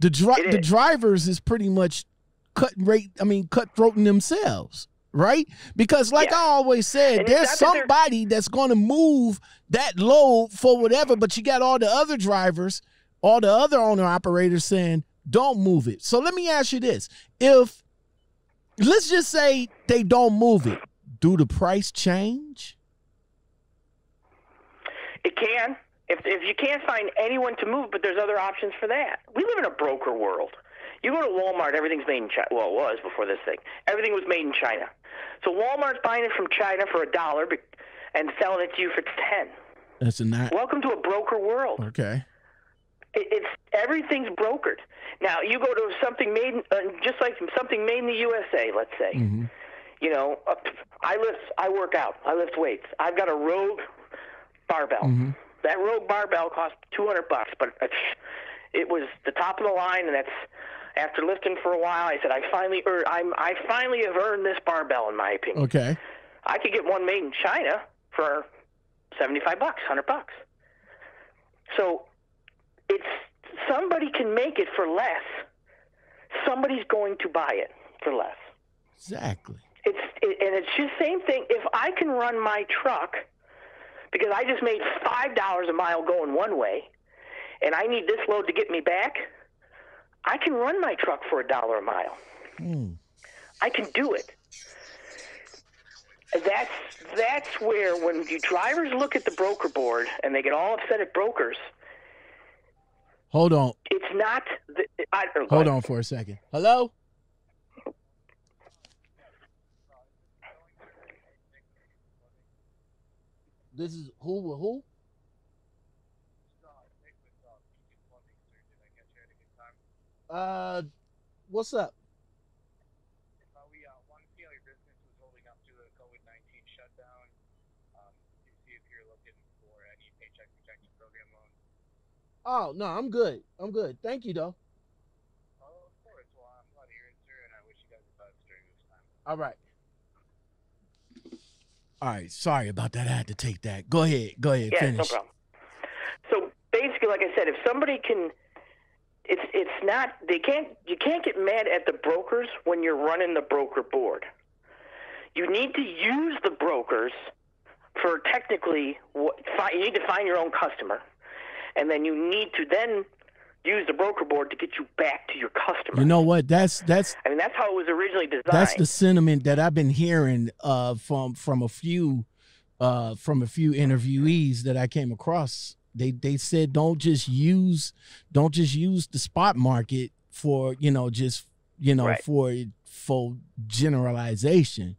the dri- the drivers is pretty much cut rate. I mean, cutthroating themselves, right? Because like Yeah. I always said, And there's somebody that's going to move that load for whatever, but you got all the other drivers, all the other owner operators saying, "Don't move it." So let me ask you this: If let's just say they don't move it, do the price change? It can. If if you can't find anyone to move, but there's other options for that. We live in a broker world. You go to Walmart, everything's made in China. Well, it was before this thing. Everything was made in China. So Walmart's buying it from China for a dollar and selling it to you for ten. That's a not Welcome to a broker world. okay. It, it's everything's brokered. Now you go to something made, in, uh, just like something made in the USA. Let's say. hmm You know, I lift, I work out, I lift weights. I've got a Rogue barbell. Mhm. That Rogue barbell cost two hundred bucks, but it was the top of the line, and that's after lifting for a while. I said, I finally earned, I'm, I finally have earned this barbell, in my opinion. Okay. I could get one made in China for seventy-five bucks, hundred bucks. So, it's somebody can make it for less. Somebody's going to buy it for less. Exactly. It's it, and it's just same thing. If I can run my truck because I just made five dollars a mile going one way, and I need this load to get me back, I can run my truck for a dollar a mile. Hmm. I can do it. That's that's where when you drivers look at the broker board and they get all upset at brokers, Hold on. it's not. The, I, Hold on for a second. Hello? This is who who? Uh, what's up? Uh, we uh, want to see how your business was holding up to the COVID 19 shutdown. Um, to see if you're looking for any paycheck protection program loans. Oh no, I'm good. I'm good. Thank you though. Oh, of course. Well, I'm glad to hear it, sir, and I wish you guys the best during this time. All right. All right. Sorry about that. I had to take that. Go ahead. Go ahead. Yeah, Finish. no problem. So basically, like I said, if somebody can, it's it's not they can't you can't get mad at the brokers when you're running the broker board. You need to use the brokers for technically what you need to find your own customer, and then you need to then use the broker board to get you back to your customer. You know what? That's that's I mean, that's how it was originally designed. that's the sentiment that I've been hearing uh, from from a few uh, from a few interviewees that I came across. They they said don't just use don't just use the spot market for you know just you know Right. for for generalization.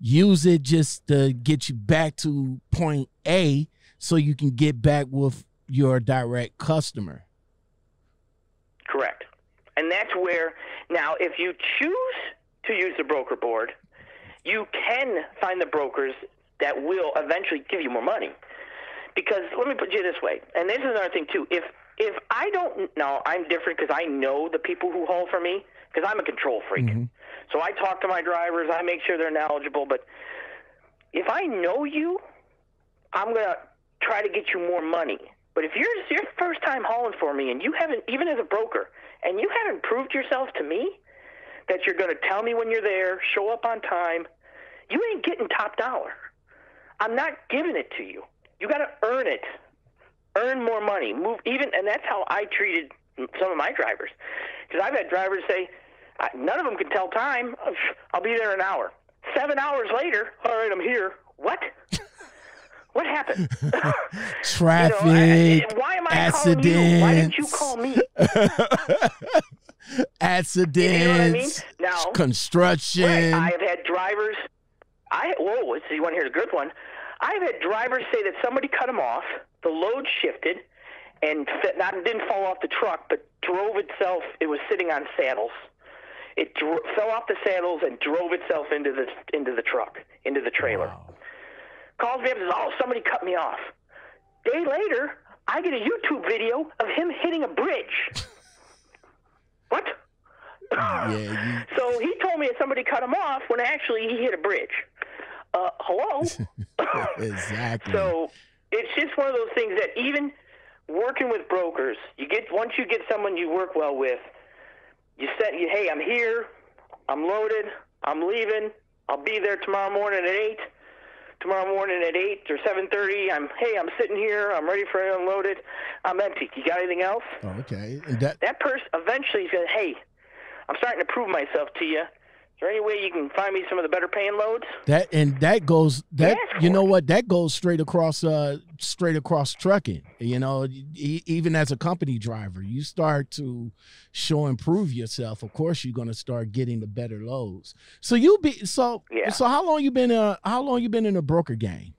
Use it just to get you back to point A so you can get back with your direct customer. Correct. And that's where, now, if you choose to use the broker board, you can find the brokers that will eventually give you more money. Because let me put you this way, and this is another thing too. If if I don't know, I'm different because I know the people who haul for me because I'm a control freak. Mhm. So I talk to my drivers, I make sure they're knowledgeable. But if I know you, I'm gonna try to get you more money But if you're it's your first time hauling for me and you haven't, even as a broker, and you haven't proved yourself to me that you're going to tell me when you're there, show up on time, you ain't getting top dollar. I'm not giving it to you. You got to earn it. Earn more money. Move even, and that's how I treated some of my drivers. Because I've had drivers say, I- none of them can tell time. I'll be there in an hour. Seven hours later, all right, I'm here. What? What happened? Traffic, You know, I- I- why am I calling you? Why didn't you accidents. call me? accidents, You know what I mean? Now- construction. Right. I have had drivers. I whoa. So you want to hear the good one? I've had drivers say that somebody cut them off. The load shifted, and not didn't fall off the truck, but drove itself. It was sitting on saddles. It dro- fell off the saddles and drove itself into the into the truck, into the trailer. Calls me up and says, "Oh, somebody cut me off." Day later, I get a YouTube video of him hitting a bridge. what? yeah, you, So he told me that somebody cut him off when actually he hit a bridge. Uh, hello? exactly. so it's just one of those things that even working with brokers, you get once you get someone you work well with, you set you hey, I'm here, I'm loaded, I'm leaving, I'll be there tomorrow morning at eight. Tomorrow morning at eight or seven thirty, I'm hey, I'm sitting here, I'm ready for it unloaded, I'm empty. You got anything else? Oh, okay, and that that person eventually to, hey, I'm starting to prove myself to you. There any way you can find me some of the better paying loads? that and that goes that Ask you know what that goes straight across uh straight across trucking you know e- even as a company driver you start to show and prove yourself of course you're going to start getting the better loads so you be so Yeah. so how long you been uh how long you been in a broker game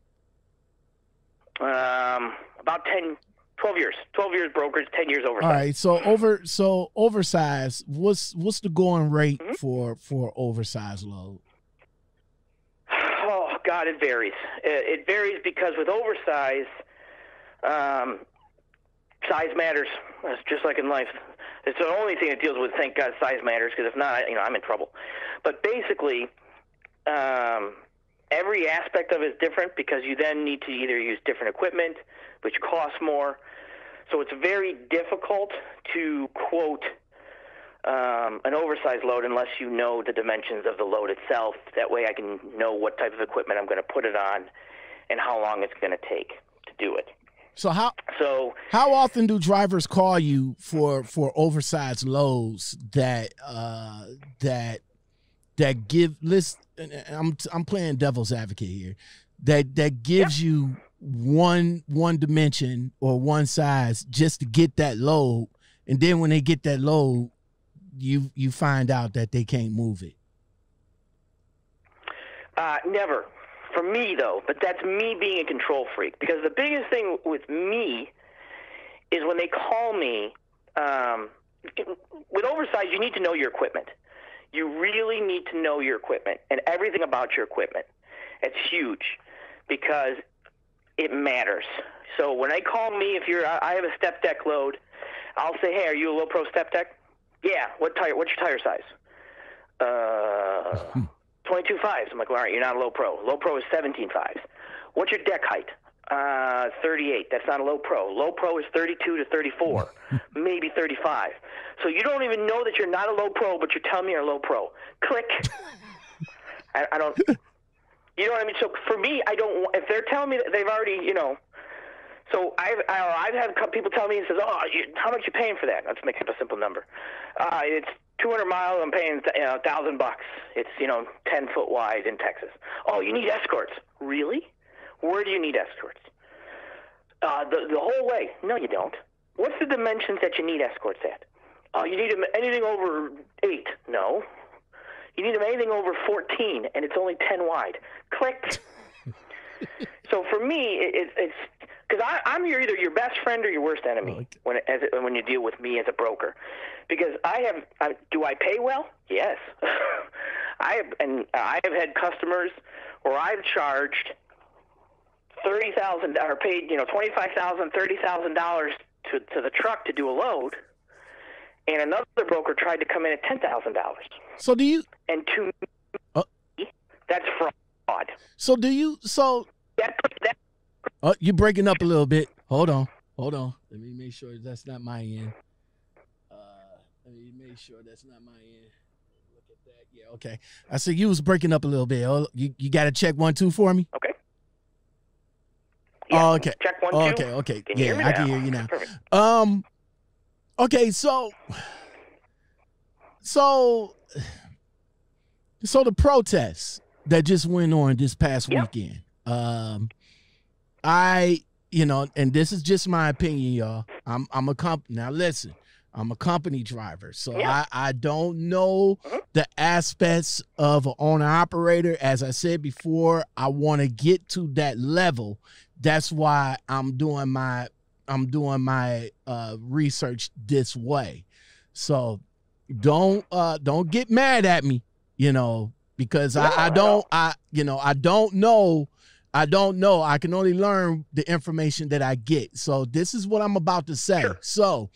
Um, about 10, 12 years. 12 years brokers, 10 years oversight. all right so over so oversized what's what's the going rate Mm-hmm. for for oversized load Oh, God, it varies. It, it varies because with oversize, um, size matters. It's just like in life. It's the only thing that deals with, thank God, size matters, because if not, you know, I'm in trouble. But basically, um, every aspect of it is different because you then need to either use different equipment, which costs more. So it's very difficult to quote um, an oversized load unless you know the dimensions of the load itself. That way I can know what type of equipment I'm going to put it on and how long it's going to take to do it. so how So How often do drivers call you for for oversized loads that uh that that give list I'm I'm playing devil's advocate here that that gives you one one dimension or one size just to get that load and then when they get that load you you find out that they can't move it. Uh, never. For me, though, but that's me being a control freak. Because the biggest thing with me is when they call me, um, with oversize, you need to know your equipment. You really need to know your equipment and everything about your equipment. It's huge because it matters. So when they call me, if you're, I have a step deck load, I'll say, hey, are you a low pro step deck? Yeah. What tire? What's your tire size? Uh, 22 fives. I'm like, well, all right, you're not a low pro. Low pro is 17 fives. What's your deck height? Uh, 38. That's not a low pro. Low pro is 32 to 34, maybe 35. So you don't even know that you're not a low pro, but you're telling me you're a low pro. Click. I, I don't. You know what I mean? So for me, I don't. If they're telling me that they've already, you know. So I've I've had people tell me and says, "Oh, you, how much you paying for that?" Let's make up a simple number. Uh, it's 200 miles. I'm paying you know thousand bucks. It's you know 10 foot wide in Texas. Oh, you need escorts? Really? Where do you need escorts? Uh, the the whole way? No, you don't. What's the dimensions that you need escorts at? Oh, you need anything over eight? No. You need them anything over 14, and it's only 10 wide. Click. so for me, it, it, it's because I'm your either your best friend or your worst enemy Okay. when as it, when you deal with me as a broker, because I have I, do I pay well? Yes, I have, and I have had customers where I've charged thirty thousand or paid you know twenty five thousand, thirty thousand dollars to to the truck to do a load, and another broker tried to come in at ten thousand dollars. So do you And to Uh. me, that's fraud. so do you so That that uh, you're breaking up a little bit. Hold on. Hold on. Let me make sure that's not my end. Uh, let me make sure that's not my end. Look at that. Yeah, okay. I see you was breaking up a little bit. Oh, you, you got to check one, two for me? Okay. Oh, okay. Check one, Oh, okay, okay. Yeah, I can hear you now. Perfect. Um okay, so so so the protests that just went on this past Yep. weekend. Um I you know, and this is just my opinion, y'all. I'm I'm a comp now listen, I'm a company driver. So Yeah. I I don't know Mhm. the aspects of an owner operator. As I said before, I want to get to that level. That's why I'm doing my I'm doing my uh, research this way. So don't uh, don't get mad at me, you know, because I, No, I don't I you know I don't know I don't know. I can only learn the information that I get. So this is what I'm about to say. Sure. So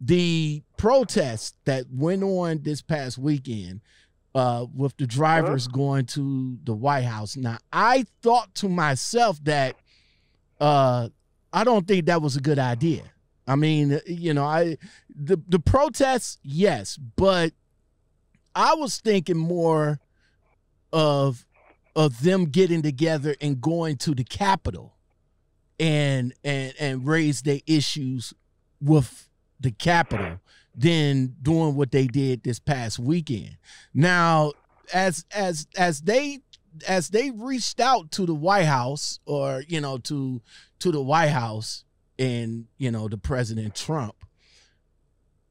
the protest that went on this past weekend uh, with the drivers going to the White House. Now, I thought to myself that uh, I don't think that was a good idea. I mean, uh, you know, I the the protests, yes, but I was thinking more of of them getting together and going to the Capitol and and and raise their issues with the Capitol than doing what they did this past weekend. Now, as as as they as they reached out to the White House or you know to to the White House and you know the President Trump,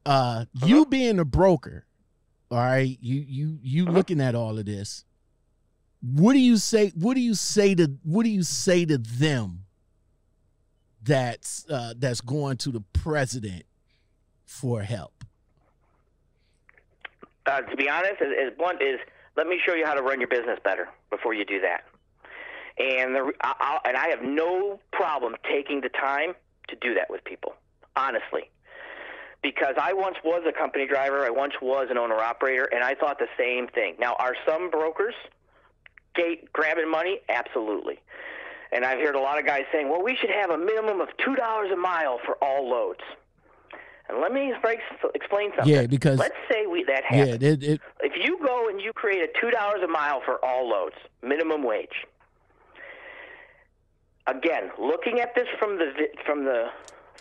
uh, you being a broker, all right, you you you looking at all of this. What do you say? What do you say to what do you say to them? That's uh, that's going to the president for help. Uh, to be honest, as, as blunt is, let me show you how to run your business better before you do that. And the, I, I'll, and I have no problem taking the time to do that with people, honestly, because I once was a company driver, I once was an owner operator, and I thought the same thing. Now, are some brokers gate grabbing money? Absolutely. And I've heard a lot of guys saying, "Well, we should have a minimum of two dollars a mile for all loads." And let me break, explain something. Yeah, because Let's say we that happens. yeah, it, it, If you go and you create a two dollars a mile for all loads, minimum wage. Again, looking at this from the from the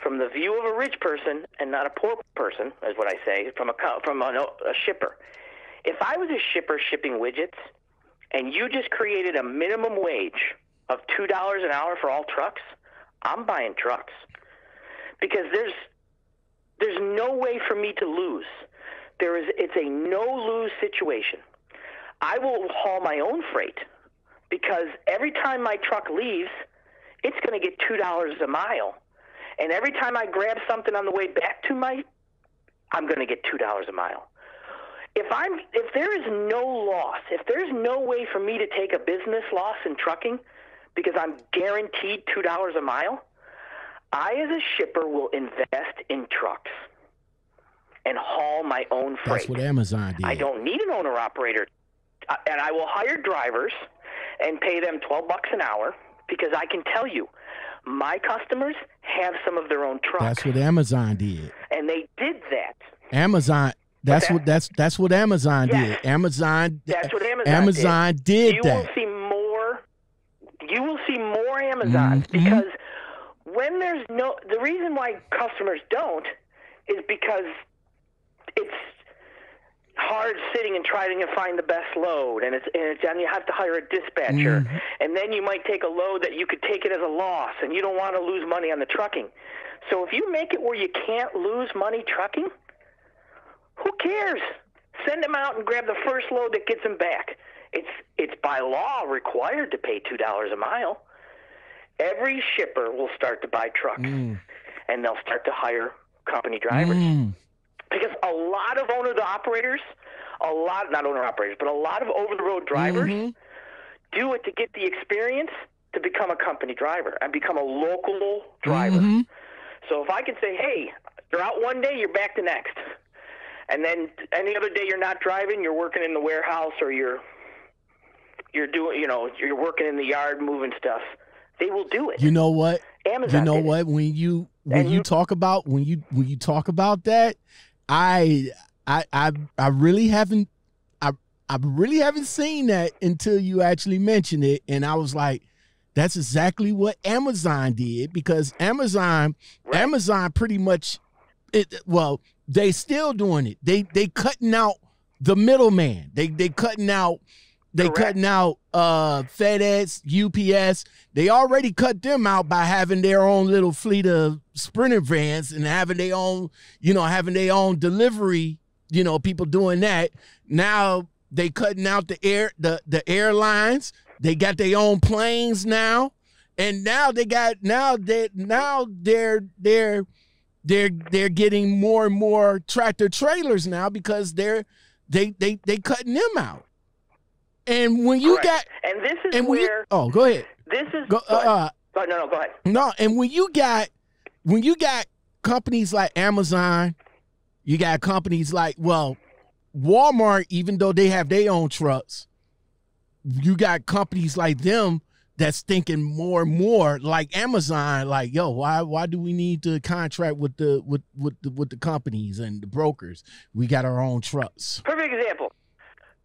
from the view of a rich person and not a poor person, is what I say. From a from a, a shipper. If I was a shipper shipping widgets, and you just created a minimum wage of two dollars an hour for all trucks, I'm buying trucks because there's there's no way for me to lose. There is it's a no lose situation. I will haul my own freight because every time my truck leaves, it's going to get two dollars a mile, and every time I grab something on the way back to my, I'm going to get two dollars a mile. If I'm if there is no loss, if there's no way for me to take a business loss in trucking, because I'm guaranteed two dollars a mile, I as a shipper will invest in trucks and haul my own freight. that's what Amazon did. I don't need an owner operator, Uh, and I will hire drivers and pay them twelve bucks an hour because I can tell you, my customers have some of their own trucks, That's what Amazon did. and they did that. Amazon. That's that? what that's that's what Amazon Yes. did. Amazon. That's what Amazon, Amazon did you that. will see more. You will see more Amazon Mhm. because when there's no, the reason why customers don't is because it's hard sitting and trying to find the best load, and it's and, it's, and you have to hire a dispatcher, Mhm. and then you might take a load that you could take it as a loss, and you don't want to lose money on the trucking. So if you make it where you can't lose money trucking, who cares? Send them out and grab the first load that gets them back. It's it's by law required to pay two dollars a mile. Every shipper will start to buy trucks, Mm, and they'll start to hire company drivers mm. Because a lot of owner operators, a lot not owner operators, but a lot of over the road drivers Mhm. do it to get the experience to become a company driver and become a local driver. Mhm. So if I can say, hey, you're out one day, you're back the next. And then any other day you're not driving, you're working in the warehouse or you're you're doing, you know, you're working in the yard moving stuff. They will do it. You know what? Amazon. You know did it. what? When you when you you- talk about when you when you talk about that, I I I I really haven't I I really haven't seen that until you actually mentioned it, and I was like, that's exactly what Amazon did because Amazon Right. Amazon pretty much it well they still doing it. They they cutting out the middleman. They they cutting out they Correct. cutting out uh FedEx, UPS. They already cut them out by having their own little fleet of sprinter vans and having their own, you know, having their own delivery, you know, people doing that. Now they cutting out the air the the airlines. They got their own planes now. And now they got now they now they're they're they're they're getting more and more tractor trailers now because they're they they they cutting them out. And when you Correct. got and this is and when you, where oh go ahead this is. go go uh, Go- no, no, go ahead. no and when you got when you got companies like Amazon, you got companies like well Walmart even though they have their own trucks, you got companies like them that's thinking more and more like Amazon like yo why why do we need to contract with the with with the, with the companies and the brokers? We got our own trucks. Perfect example.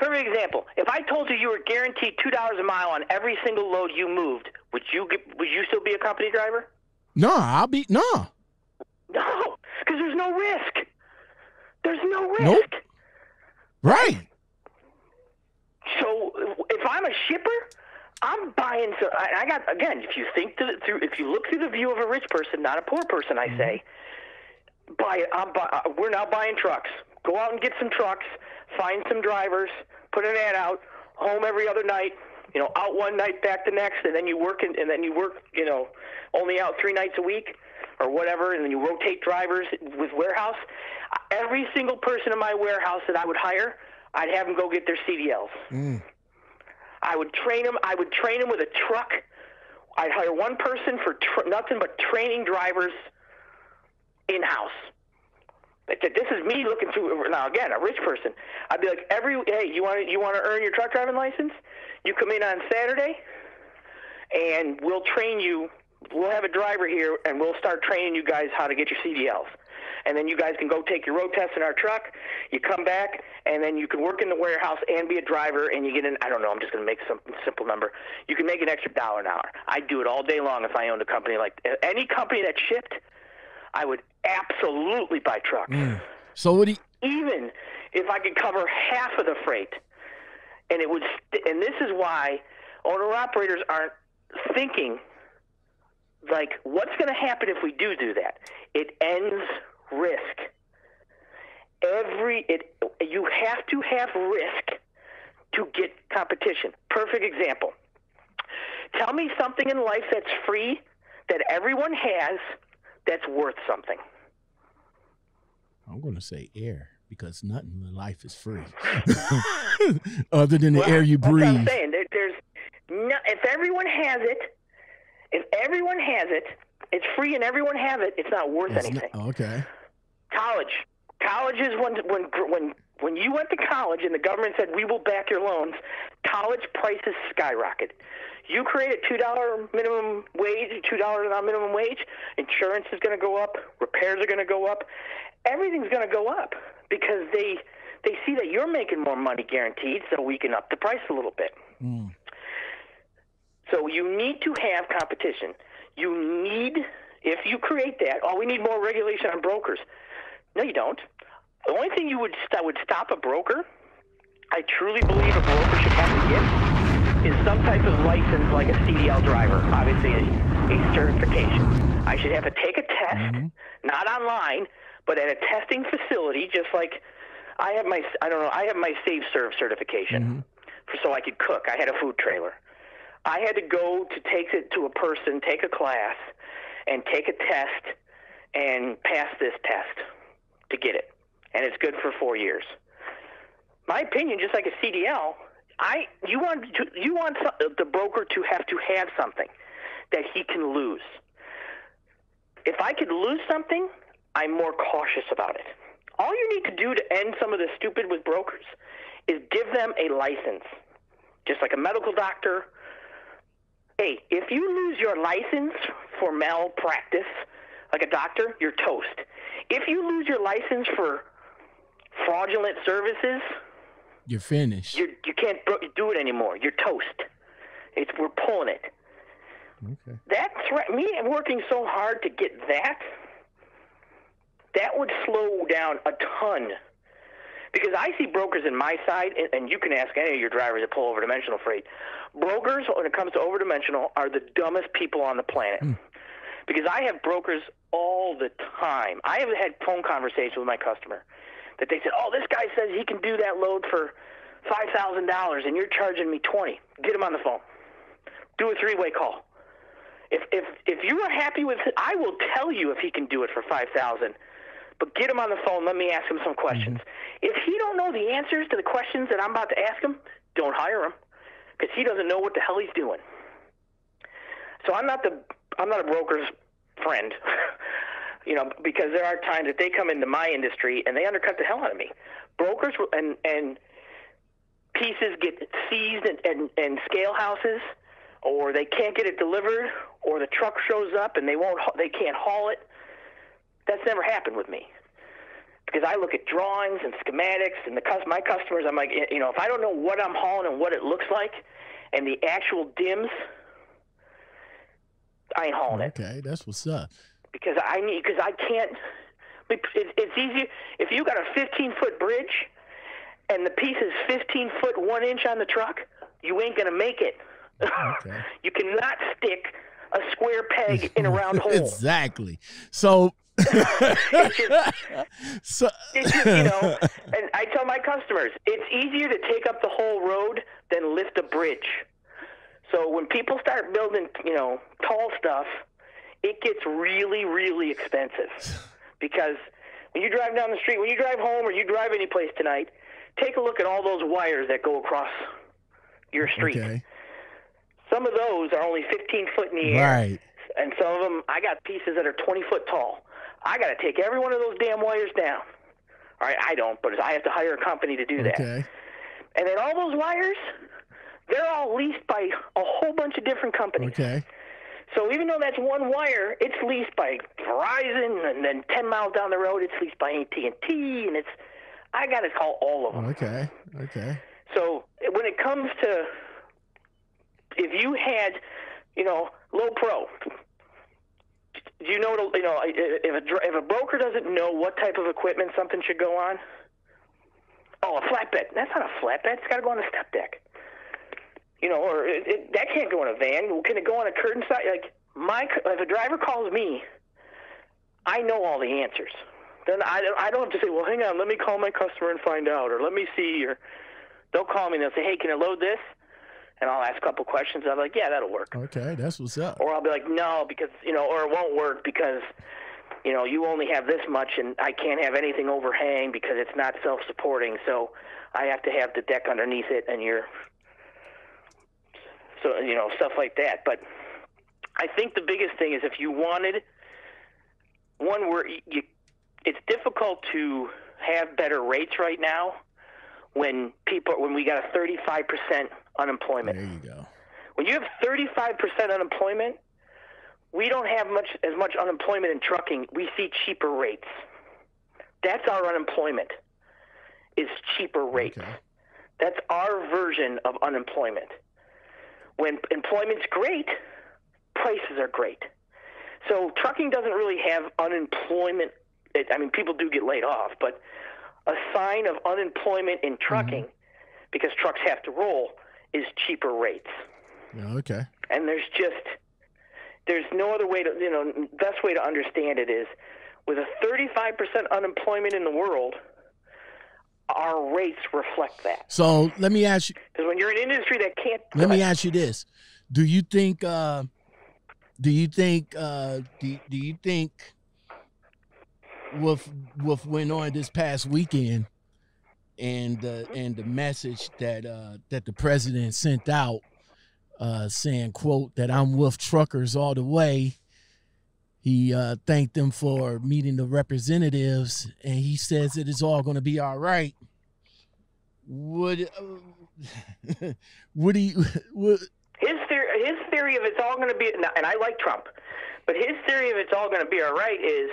Perfect example. If I told you you were guaranteed two dollars a mile on every single load you moved, would you get, would you still be a company driver? No, I'll be no. No, because there's no risk. There's no risk. Nope. Right. So if I'm a shipper, I'm buying. So I I got again. If you think the, through, if you look through the view of a rich person, not a poor person, I say, buy. I'm buy, uh, we're now buying trucks. Go out and get some trucks. Find some drivers. Put an ad out. Home every other night. You know, out one night, back the next, and then you work in, and then you work. You know, only out three nights a week or whatever, and then you rotate drivers with warehouse. Every single person in my warehouse that I would hire, I'd have them go get their CDLs. Mm. I would train them. I would train them with a truck. I'd hire one person for tr- nothing but training drivers in house. This is me looking through. Now again, a rich person. I'd be like, every hey, you want you want to earn your truck driving license? You come in on Saturday, and we'll train you. We'll have a driver here, and we'll start training you guys how to get your CDLs. And then you guys can go take your road test in our truck. You come back, and then you can work in the warehouse and be a driver, and you get an, I don't know, I'm just going to make some simple number. You can make an extra dollar an hour. I'd do it all day long if I owned a company like any company that shipped. I would absolutely buy trucks, So what do you, even if I could cover half of the freight. And it would, st- and this is why owner operators aren't thinking like, what's going to happen if we do do that? It ends risk. Every it you have to have risk to get competition. Perfect example. Tell me something in life that's free that everyone has that's worth something. I'm going to say air because nothing in life is free other than the Well, air you that's what I'm breathe. saying. There, there's no, if everyone has it, if everyone has it, it's free and everyone has it. It's not worth It's anything. not- okay. College. College is when when when when you went to college and the government said we will back your loans. College prices skyrocketed. You create a two dollar minimum wage, two dollars on minimum wage. Insurance is going to go up. Repairs are going to go up. Everything's going to go up because they they see that you're making more money guaranteed, so we can up the price a little bit. Mm. So you need to have competition. You need, if you create that, oh, we need more regulation on brokers. No, you don't. The only thing you would that would stop a broker, I truly believe a broker should have to get, is some type of license like a CDL driver, obviously a, a certification. I should have to take a test, mm-hmm. not online, but at a testing facility, just like I have my, I don't know, I have my Safe Serve certification, mm-hmm. for, so I could cook. I had a food trailer. I had to go to take it to a person, take a class, and take a test, and pass this test to get it, and it's good for four years. My opinion, just like a CDL, I you want to, you want the broker to have to have something that he can lose. If I could lose something, I'm more cautious about it. All you need to do to end some of the stupid with brokers is give them a license, just like a medical doctor. Hey, if you lose your license for malpractice, like a doctor, you're toast. If you lose your license for fraudulent services, You're finished. you you can't do it anymore. You're toast. It's we're pulling it. okay. That threat, me working so hard to get that, that would slow down a ton. Because I see brokers in my side, and, and you can ask any of your drivers that pull over dimensional freight. Brokers, when it comes to over dimensional, are the dumbest people on the planet. Hmm. Because I have brokers all the time. I have had phone conversations with my customer that they said, "Oh, this guy says he can do that load for five thousand dollars, and you're charging me twenty. Get him on the phone. Do a three-way call." If if if you are happy with it, I will tell you if he can do it for five thousand. But get him on the phone. Let me ask him some questions. Mm-hmm. If he don't know the answers to the questions that I'm about to ask him, don't hire him because he doesn't know what the hell he's doing. So I'm not the I'm not a broker's friend. you know, because there are times that they come into my industry and they undercut the hell out of me. Brokers and and pieces get seized and, and, and scale houses, or they can't get it delivered, or the truck shows up and they won't they can't haul it. That's never happened with me because I look at drawings and schematics and the my customers. I'm like, you know, if I don't know what I'm hauling and what it looks like, and the actual dims, I ain't hauling it Okay, that's what's up. Because I need because I can't. It, it's easier if you got a 15 foot bridge and the piece is 15 foot one inch on the truck. You ain't gonna make it. Okay. you cannot stick a square peg in a round hole. exactly. So, so It's just, you know, and I tell my customers, it's easier to take up the whole road than lift a bridge. So when people start building, you know, tall stuff, it gets really, really expensive. Because when you drive down the street, when you drive home or you drive any place tonight, take a look at all those wires that go across your street. okay, Some of those are only 15 foot in the air. right. And some of them, I got pieces that are 20 foot tall. I got to take every one of those damn wires down. All right, I don't, but I have to hire a company to do that. Okay, And then all those wires, they're all leased by a whole bunch of different companies. okay, So even though that's one wire, it's leased by Verizon, and then 10 miles down the road, it's leased by AT&T, and it's I got to call all of them. Oh, okay, okay. So when it comes to if you had, you know, low pro, do you know what you know if a dr- if a broker doesn't know what type of equipment something should go on? Oh, a flatbed. That's not a flatbed. It's got to go on a step deck. You know, or it, it, that can't go in a van. Can it go on a curtain side? Like my, if a driver calls me, I know all the answers. Then I, I don't have to say, well, hang on, let me call my customer and find out, or let me see, or they'll call me and they'll say, hey, can I load this? And I'll ask a couple questions. I'm like, yeah, that'll work. Okay, that's what's up. Or I'll be like, no, because you know, or it won't work because you know you only have this much, and I can't have anything overhang because it's not self-supporting. So I have to have the deck underneath it, and you're so you know stuff like that. But I think the biggest thing is if you wanted one where you, it's difficult to have better rates right now when people when we got a 35% unemployment. There you go. When you have 35% unemployment, we don't have much as much unemployment in trucking. We see cheaper rates. That's our unemployment. Is cheaper rates. Okay. That's our version of unemployment. When employment's great, prices are great. So trucking doesn't really have unemployment. It, I mean, people do get laid off, but a sign of unemployment in trucking, mm-hmm. because trucks have to roll, is cheaper rates Yeah, okay. and there's just there's no other way to you know best way to understand it is with a 35% unemployment in the world our rates reflect that So let me ask you. because when you're in an industry that can't Let me ask you this: Do you think? Uh, do you think? Uh, do, do you think? With what went on this past weekend, and uh, and the message that uh, that the president sent out, uh, saying, "quote that I'm with truckers all the way." He uh, thanked them for meeting the representatives, and he says it is all going to be all right. Would uh, would he? Would, his theory his theory of it's all going to be and I like Trump But his theory of it's all going to be all right is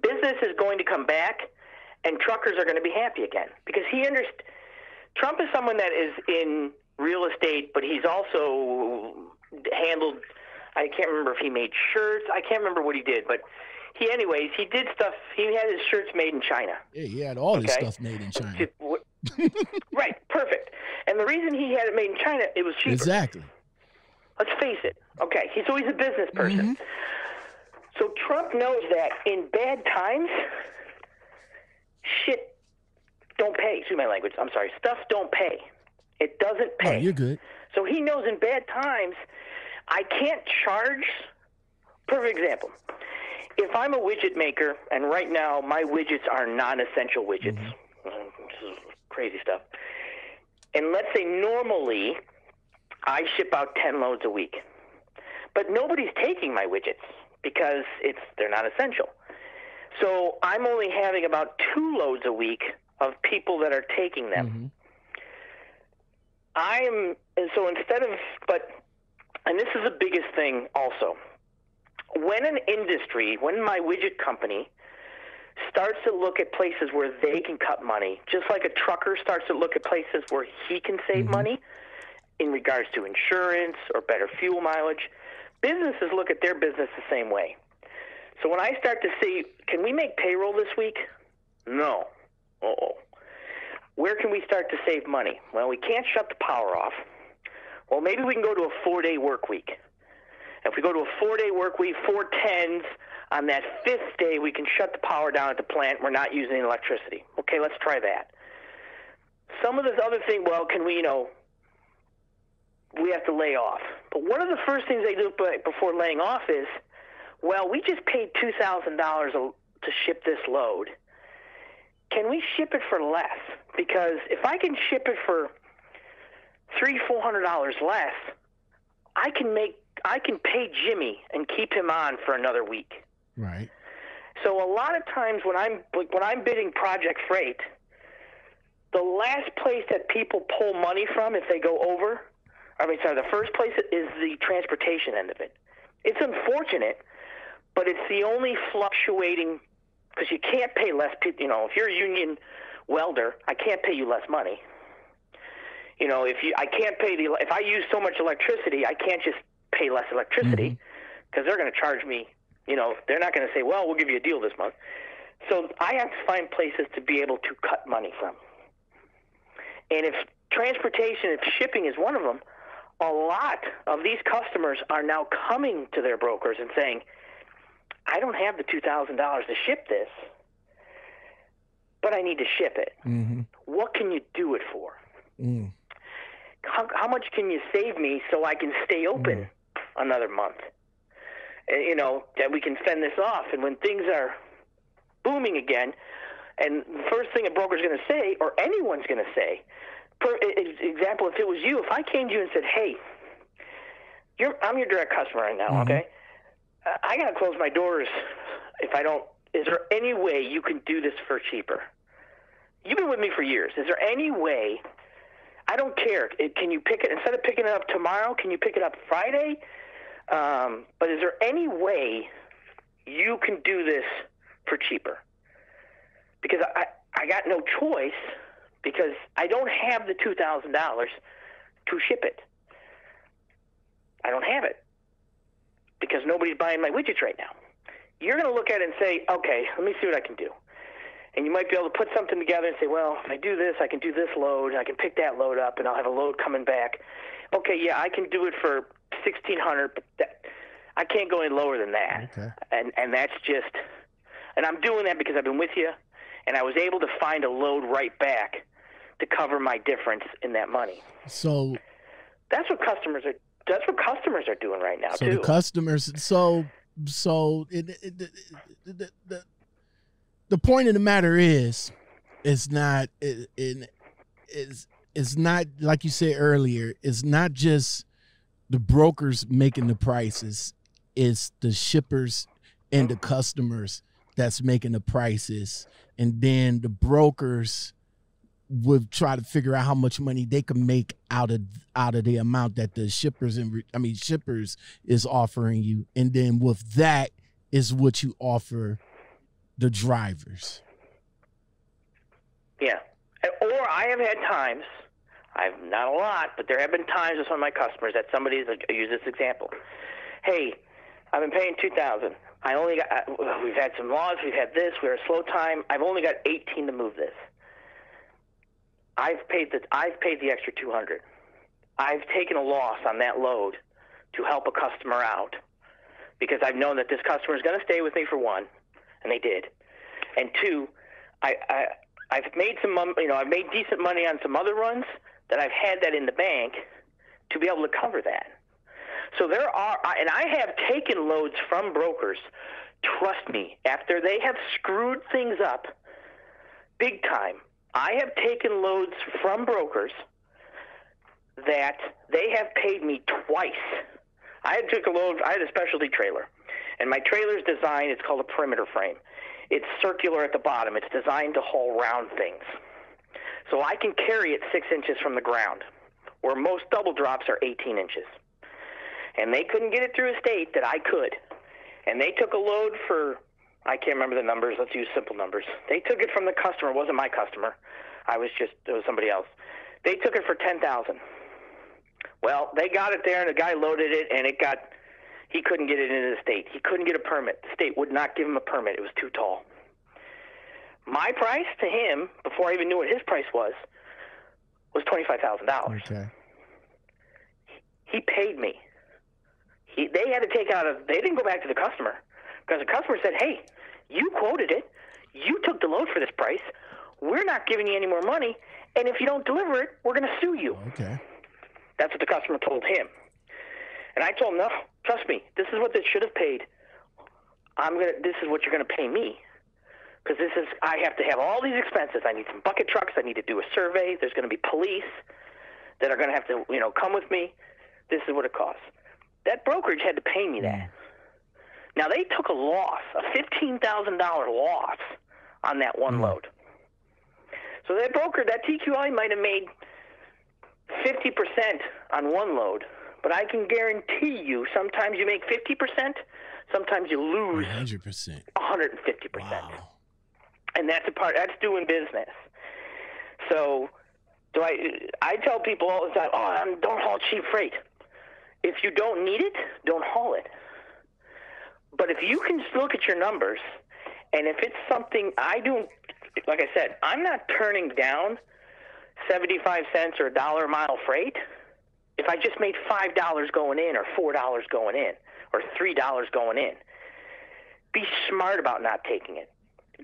business is going to come back, and truckers are going to be happy again because he understands. Trump is someone that is in real estate, but he's also handled. I can't remember if he made shirts. I can't remember what he did, but he, anyways, he did stuff. He had his shirts made in China. Yeah, he had all his stuff made in China. right, perfect. And the reason he had it made in China, it was cheaper. Exactly. Let's face it. Okay, he's always a business person. Mm-hmm. So Trump knows that in bad times, shit don't pay. Excuse my language. I'm sorry. Stuff don't pay. It doesn't Oh, pay. you're good. So he knows in bad times, I can't charge. Perfect example. If I'm a widget maker, and right now my widgets are non-essential widgets, Uh, this is crazy stuff. And let's say normally I ship out 10 loads a week, but nobody's taking my widgets because it's they're not essential. So I'm only having about two loads a week of people that are taking them. I'm and so instead of but and this is the biggest thing also. When an industry, when my widget company starts to look at places where they can cut money, just like a trucker starts to look at places where he can save money in regards to insurance or better fuel mileage, businesses look at their business the same way. So when I start to see, can we make payroll this week? No. Uh oh. Where can we start to save money? Well, we can't shut the power off. Well, maybe we can go to a four day work week. If we go to a four day work week, four tens, on that fifth day, we can shut the power down at the plant. We're not using electricity. Okay, let's try that. Some of this other thing, well, can we, you know, we have to lay off. But one of the first things they do before laying off is, well, we just paid $2,000 to ship this load. Can we ship it for less? Because if I can ship it for three, four hundred dollars less, I can make I can pay Jimmy and keep him on for another week. Right. So a lot of times when I'm like, when I'm bidding project freight, the last place that people pull money from if they go over, I mean, sorry, the first place is the transportation end of it. It's unfortunate, but it's the only fluctuating because you can't pay less. You know, if you're a union welder, I can't pay you less money. You know, if you I can't pay the if I use so much electricity, I can't just pay less electricity because they're going to charge me. You know, they're not going to say, "Well, we'll give you a deal this month." So I have to find places to be able to cut money from. And if transportation, if shipping is one of them, a lot of these customers are now coming to their brokers and saying, "I don't have the two thousand dollars to ship this, but I need to ship it. Mm-hmm. What can you do it for?" Mm. How, how much can you save me so I can stay open another month? And, you know, that we can fend this off. And when things are booming again, and the first thing a broker's going to say, or anyone's going to say, for example, if it was you, if I came to you and said, hey, you're, I'm your direct customer right now, okay? Uh, I got to close my doors if I don't. Is there any way you can do this for cheaper? You've been with me for years. Is there any way I don't care. It, can you pick it instead of picking it up tomorrow? Can you pick it up Friday? Um, but is there any way you can do this for cheaper? Because I I got no choice because I don't have the two thousand dollars to ship it. I don't have it because nobody's buying my widgets right now. You're going to look at it and say, okay, let me see what I can do and you might be able to put something together and say, well, if I do this, I can do this load, I can pick that load up, and I'll have a load coming back. Okay, yeah, I can do it for sixteen hundred, but that, I can't go any lower than that. Okay. And and that's just, and I'm doing that because I've been with you, and I was able to find a load right back to cover my difference in that money. So That's what customers are. That's what customers are doing right now so too. the customers so so it, it, it, the, the, the, point of the matter is it's not it, it, it's, it's not like you said earlier it's not just the brokers making the prices it's the shippers and the customers that's making the prices. And then the brokers would try to figure out how much money they can make out of out of the amount that the shippers and I mean shippers is offering you, and then with that is what you offer the drivers. Yeah, or I have had times. I've not a lot, but there have been times with some of my customers that somebody's like, use this example. Hey, I've been paying two thousand. I only got. Uh, we've had some laws. We've had this. We're a slow time. I've only got eighteen to move this. I've paid the I've paid the extra 200. I've taken a loss on that load to help a customer out because I've known that this customer is going to stay with me for one, and they did, and two, I, I I've made some you know I've made decent money on some other runs that I've had that in the bank to be able to cover that. So there are, and I have taken loads from brokers. Trust me, after they have screwed things up big time I have taken loads from brokers that they have paid me twice. I took a load. I had a specialty trailer, and my trailer's design. It's called a perimeter frame. It's circular at the bottom. It's designed to haul round things, so I can carry it six inches from the ground, where most double drops are 18 inches. And they couldn't get it through a state that I could, and they took a load for I can't remember the numbers. Let's use simple numbers. They took it from the customer. It wasn't my customer. I was just it was somebody else. They took it for ten thousand. Well, they got it there, and the guy loaded it, and it got. He couldn't get it into the state. He couldn't get a permit. The state would not give him a permit. It was too tall. My price to him, before I even knew what his price was, was twenty five thousand dollars. Okay. He paid me. He, they had to take out a. They didn't go back to the customer because the customer said, "Hey, you quoted it. You took the load for this price. We're not giving you any more money, and if you don't deliver it, we're going to sue you." Okay. That's what the customer told him. And I told him, "No, trust me. This is what they should have paid. I'm gonna. This is what you're going to pay me." Because this is, I have to have all these expenses. I need some bucket trucks. I need to do a survey. There's going to be police that are going to have to, you know, come with me. This is what it costs. That brokerage had to pay me that. Now they took a loss, a fifteen thousand dollar loss on that one Mm. load. So that broker, that TQL might have made fifty percent on one load, but I can guarantee you, sometimes you make fifty percent, sometimes you lose 100%. one hundred and fifty percent Wow. and that's a part that's doing business. So, do I? I tell people all the time, "Oh, I'm, don't haul cheap freight. If you don't need it, don't haul it." But if you can look at your numbers, and if it's something I do, like I said, I'm not turning down seventy-five cents or a dollar a mile freight. If I just made five dollars going in, or four dollars going in, or three dollars going in, be smart about not taking it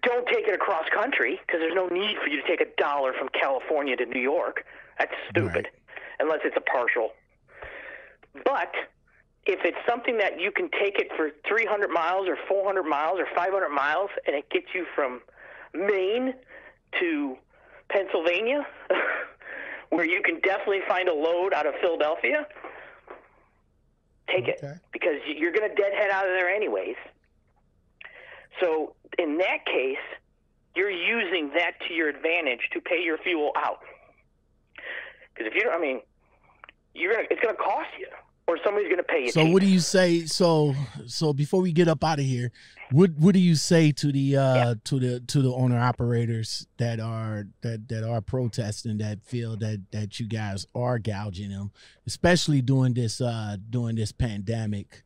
don't take it across country because there's no need for you to take a dollar from California to New York. That's stupid, Right. unless it's a partial. But if it's something that you can take it for 300 miles or 400 miles or 500 miles and it gets you from Maine to Pennsylvania, where you can definitely find a load out of Philadelphia, take it because you're going to deadhead out of there anyways. So in that case, you're using that to your advantage to pay your fuel out. Because if you don't, I mean, you're gonna, it's going to cost you, or somebody's going to pay you. So cheap. what do you say? So so before we get up out of here, what what do you say to the uh Yeah. to the to the owner operators that are that that are protesting that feel that that you guys are gouging them, especially during this uh during this pandemic?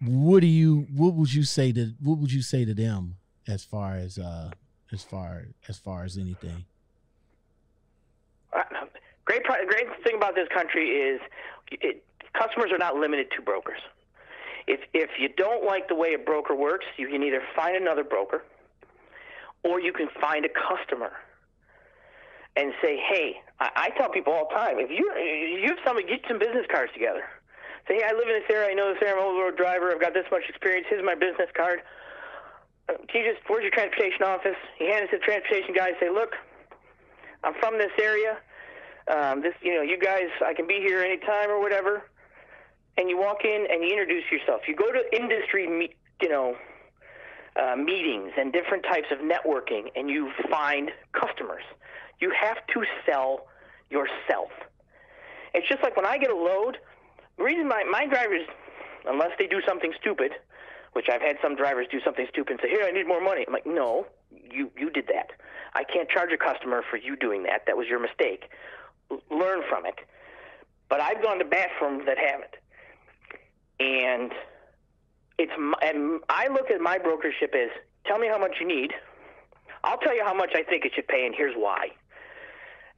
What do you what would you say to what would you say to them as far as uh as far as far as anything? Uh, great, great thing about this country is it, customers are not limited to brokers. If if you don't like the way a broker works, you can either find another broker, or you can find a customer and say, "Hey, I, I tell people all the time, if you you have somebody get some business cards together. Say, hey, I live in this area. I know this area. I'm a road driver. I've got this much experience. Here's my business card. Uh, Can you just where's your transportation office? You hand it to the transportation guy. Say, look, I'm from this area. Um, this, you know, you guys, I can be here anytime or whatever. And you walk in and you introduce yourself. You go to industry, me- you know, uh, meetings and different types of networking, and you find customers. You have to sell yourself. It's just like when I get a load, the reason my, my drivers, unless they do something stupid, which I've had some drivers do something stupid and say, here, I need more money. I'm like, no, you, you did that. I can't charge a customer for you doing that. That was your mistake. L- learn from it. But I've gone to bat for them that haven't. And it's and I look at my brokership as tell me how much you need. I'll tell you how much I think it should pay, and here's why.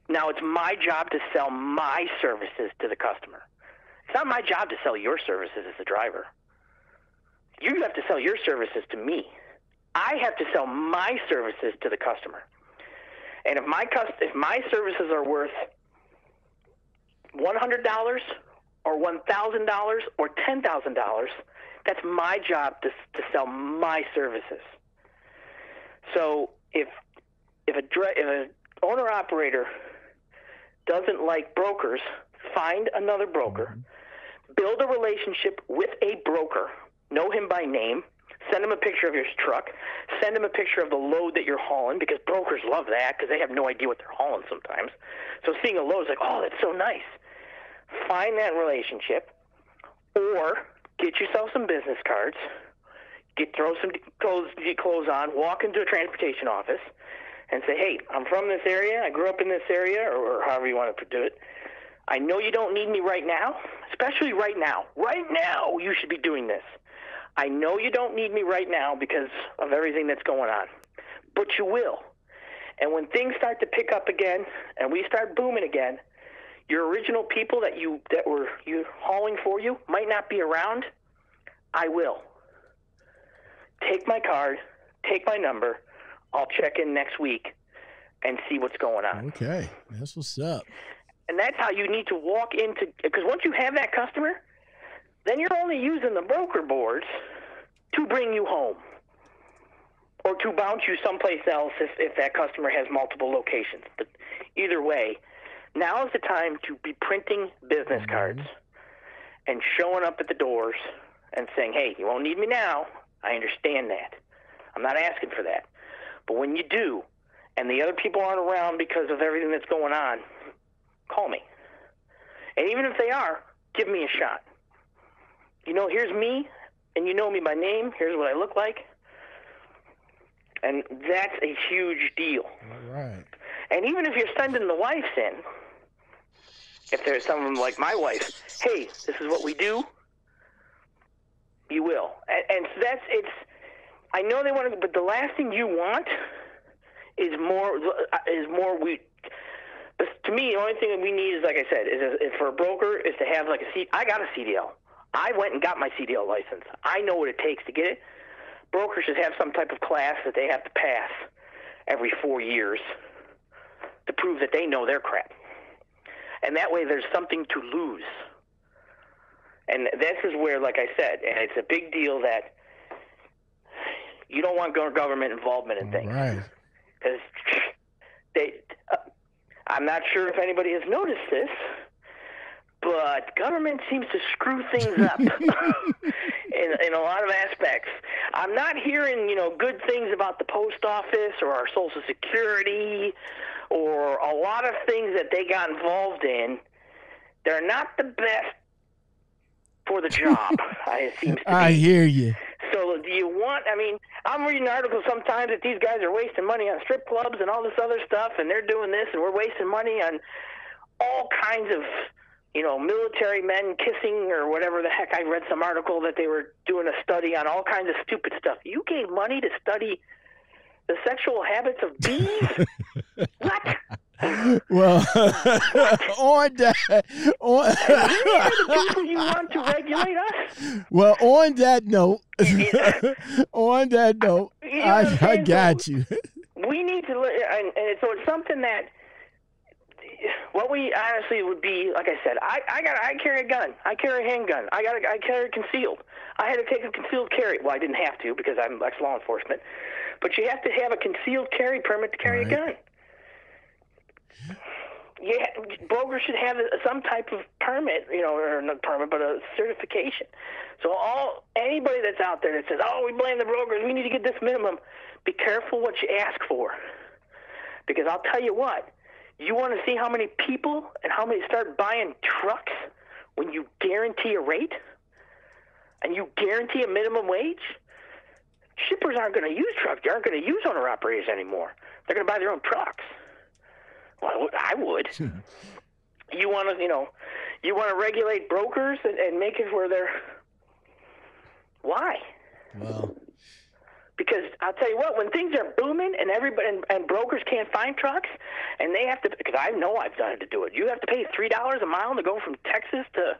Now it's my job to sell my services to the customer. It's not my job to sell your services as the driver. You have to sell your services to me. I have to sell my services to the customer. And if my cust- if my services are worth one hundred dollars or one thousand dollars or ten thousand dollars, that's my job to to sell my services. So if if a if an owner operator doesn't like brokers, find another broker, mm-hmm. build a relationship with a broker, know him by name, send him a picture of your truck, send him a picture of the load that you're hauling because brokers love that because they have no idea what they're hauling sometimes. So seeing a load is like, oh, that's so nice. Find that relationship, or get yourself some business cards. Get throw some clothes, get clothes on, walk into a transportation office, and say, "Hey, I'm from this area. I grew up in this area, or, or however you want to do it. I know you don't need me right now, especially right now. Right now, you should be doing this. I know you don't need me right now because of everything that's going on, but you will. And when things start to pick up again, and we start booming again, your original people that you that were you hauling for you might not be around. I will. Take my card, take my number. I'll check in next week and see what's going on. Okay, that's what's up. And that's how you need to walk into because once you have that customer, then you're only using the broker boards to bring you home or to bounce you someplace else if, if that customer has multiple locations. But either way, now is the time to be printing business mm-hmm. cards and showing up at the doors and saying, hey, you won't need me now. I understand that. I'm not asking for that. But when you do, and the other people aren't around because of everything that's going on, call me. And even if they are, give me a shot. You know, here's me, and you know me by name. Here's what I look like. And that's a huge deal. All right. And even if you're sending the wives in, if there's someone like my wife, hey, this is what we do, you will. And, and so that's it's. I know they want to, but the last thing you want is more is more we. But to me, the only thing that we need is, like I said, is, is for a broker is to have like a C. I got a CDL. I went and got my CDL license. I know what it takes to get it. Brokers should have some type of class that they have to pass every four years to prove that they know their crap. And that way there's something to lose. And this is where, like I said, and it's a big deal that you don't want government involvement in things. Right. Because they, uh, I'm not sure if anybody has noticed this, but government seems to screw things up in, in a lot of aspects. I'm not hearing, you know, good things about the post office or our Social Security or a lot of things that they got involved in. They're not the best for the job. it seems to I be. hear you. So do you want? I mean, I'm reading articles sometimes that these guys are wasting money on strip clubs and all this other stuff, and they're doing this, and we're wasting money on all kinds of, you know, military men kissing or whatever the heck. I read some article that they were doing a study on all kinds of stupid stuff. You gave money to study the sexual habits of bees? what? Well, on that, on, People you want to regulate us? well, on that note, on that note, You know I, I got So- you. we need to and, and so it's something that what we honestly would be like i said i i got i carry a gun. I carry a handgun. I got i carry concealed. I had to take a concealed carry. Well i didn't have to because i'm ex law enforcement. But you have to have a concealed carry permit to carry Right. a gun yeah, brokers should have some type of permit, you know, or not permit, but a certification. So all anybody that's out there that says, "Oh, we blame the brokers. We need to get this minimum," be careful what you ask for, because I'll tell you what, You want to see how many people and how many start buying trucks when you guarantee a rate and you guarantee a minimum wage? Shippers aren't going to use trucks. They aren't going to use owner operators anymore. They're going to buy their own trucks. Well, I would. you want to, you know, you want to regulate brokers and, and make it where they're. Why? Well, because I'll tell you what, when things are booming and everybody and, and brokers can't find trucks, and they have to, because I know I've done it to do it. You have to pay three dollars a mile to go from Texas to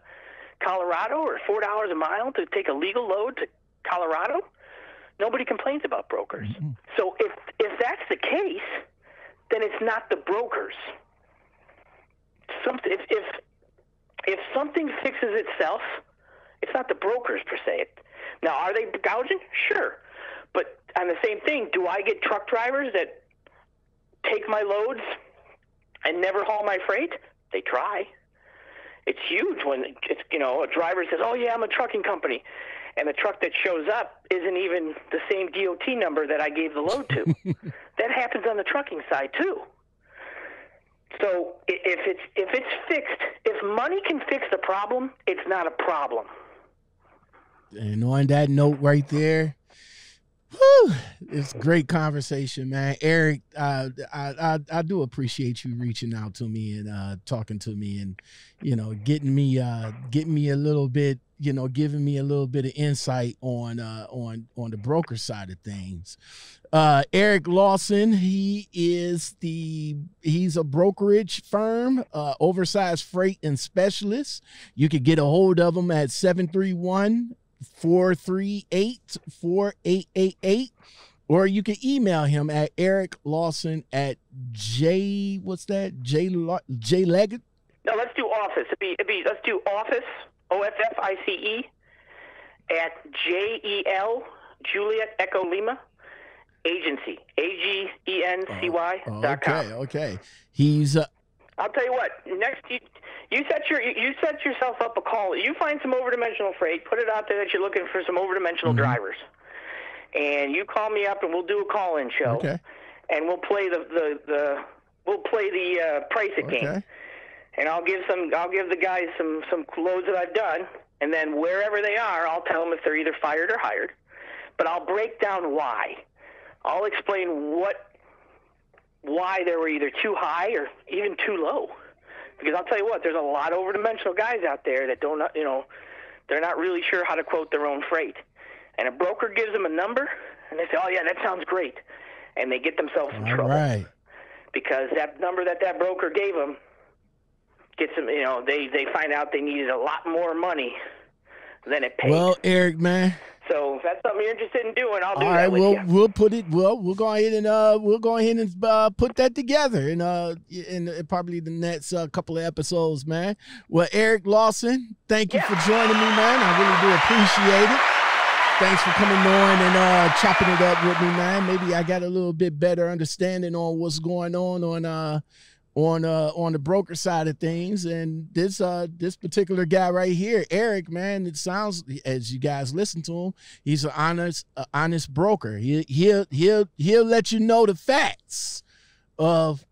Colorado, or four dollars a mile to take a legal load to Colorado. Nobody complains about brokers. So if if that's the case, then it's not the brokers. Something if if if something fixes itself, it's not the brokers per se. Now, are they gouging? Sure. But on the same thing, do I get truck drivers that take my loads and never haul my freight? They try. It's huge when it's you know a driver says, "Oh yeah, I'm a trucking company," and the truck that shows up isn't even the same DOT number that I gave the load to. that happens on the trucking side too. So if it's if it's fixed, if money can fix the problem, it's not a problem. and on that note right there, whew, it's great conversation, man. Erik, uh, I, I I do appreciate you reaching out to me and uh, talking to me and you know getting me uh, getting me a little bit you know giving me a little bit of insight on uh, on on the broker side of things. Uh, Erik Larson, he is the he's a brokerage firm, uh, oversized freight and specialist. You could get a hold of him at 731 438 4888 or you can email him at Erik Larson at J what's that? J J Leggett. No, let's do office. It'd be, it'd be let's do office O F F I C E at J E L Juliet Echo Lima agency A G E N C Y dot com. Okay, okay. He's uh, I'll tell you what. Next, you, you set your you, set yourself up a call. You find some overdimensional freight. Put it out there that you're looking for some overdimensional Mm-hmm. drivers, and you call me up and we'll do a call-in show. okay. And we'll play the the, the we'll play the uh, price it game. And I'll give some I'll give the guys some some loads that I've done, and then wherever they are, I'll tell them if they're either fired or hired. But I'll break down why. I'll explain what why they were either too high or even too low. Because I'll tell you what, there's a lot of overdimensional guys out there that don't you know they're not really sure how to quote their own freight. And a broker gives them a number, and they say, "Oh yeah, that sounds great," and they get themselves in All trouble right. because that number that that broker gave them gets some. You know, they they find out they needed a lot more money than it paid. Well, Erik, man. so if that's something you're interested in doing, I'll do All that right, we'll you. we'll put it. Well, we'll go ahead and uh, we'll go ahead and uh, put that together in uh, in, in probably the next uh, couple of episodes, man. Well, Erik Larson, thank you for joining me, man. I really do appreciate it. Thanks for coming on and uh, chopping it up with me, man. Maybe I got a little bit better understanding on what's going on on uh on uh on the broker side of things. And this uh this particular guy right here erik man it sounds as you guys listen to him he's an honest uh, honest broker. He, he'll he'll he'll let you know the facts of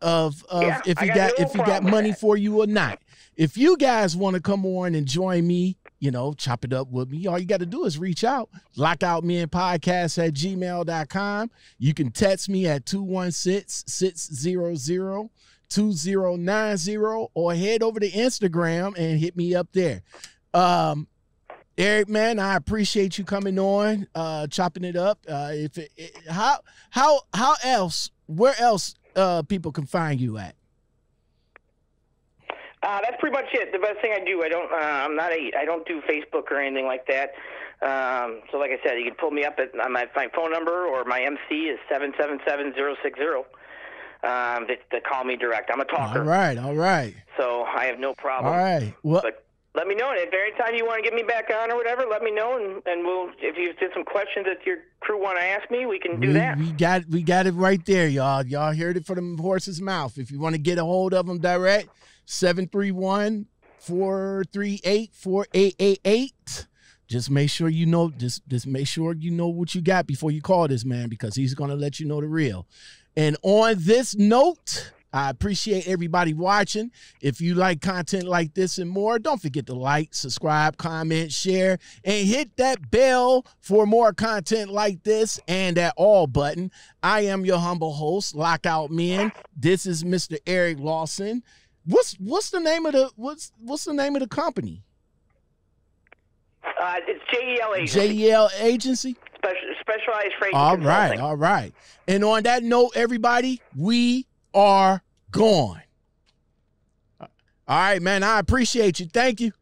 of of Yeah, if he got got no if he got money for you or not. If you guys want to come on and join me you know chop it up with me all you got to do is reach out lockout me and podcast at gmail.com you can text me at 216 600 2090 or head over to Instagram and hit me up there. Um, Erik, man, I appreciate you coming on, uh, chopping it up. Uh, if it, it- how how how else, where else uh, people can find you at? Uh, that's pretty much it. The best thing I do, I don't, uh, I'm not a, I don't do Facebook or anything like that. Um, so, like I said, you can pull me up at my, my phone number or my MC is seven seven seven zero six zero. Um, to, to call me direct. I'm a talker, All right, all right, so I have no problem. All right. Well, But let me know, and if anytime you want to get me back on or whatever, let me know, and, and we'll if you have some questions that your crew want to ask me, we can do we, that. we got we got it right there, y'all. Y'all heard it from the horse's mouth. If you want to get a hold of them direct, 731 438 4888. Just make sure you know just just make sure you know what you got before you call this man because he's gonna let you know the real. And on this note, I appreciate everybody watching. If you like content like this and more, don't forget to like, subscribe, comment, share, and hit that bell for more content like this and that all button. I am your humble host, Lockout Men. This is Mr. Erik Larson. What's what's the name of the what's what's the name of the company? Uh, it's JEL Agency. JEL Agency. Special, specialized freight. All right, all right. And on that note, everybody, we are gone. All right, man. I appreciate you. Thank you.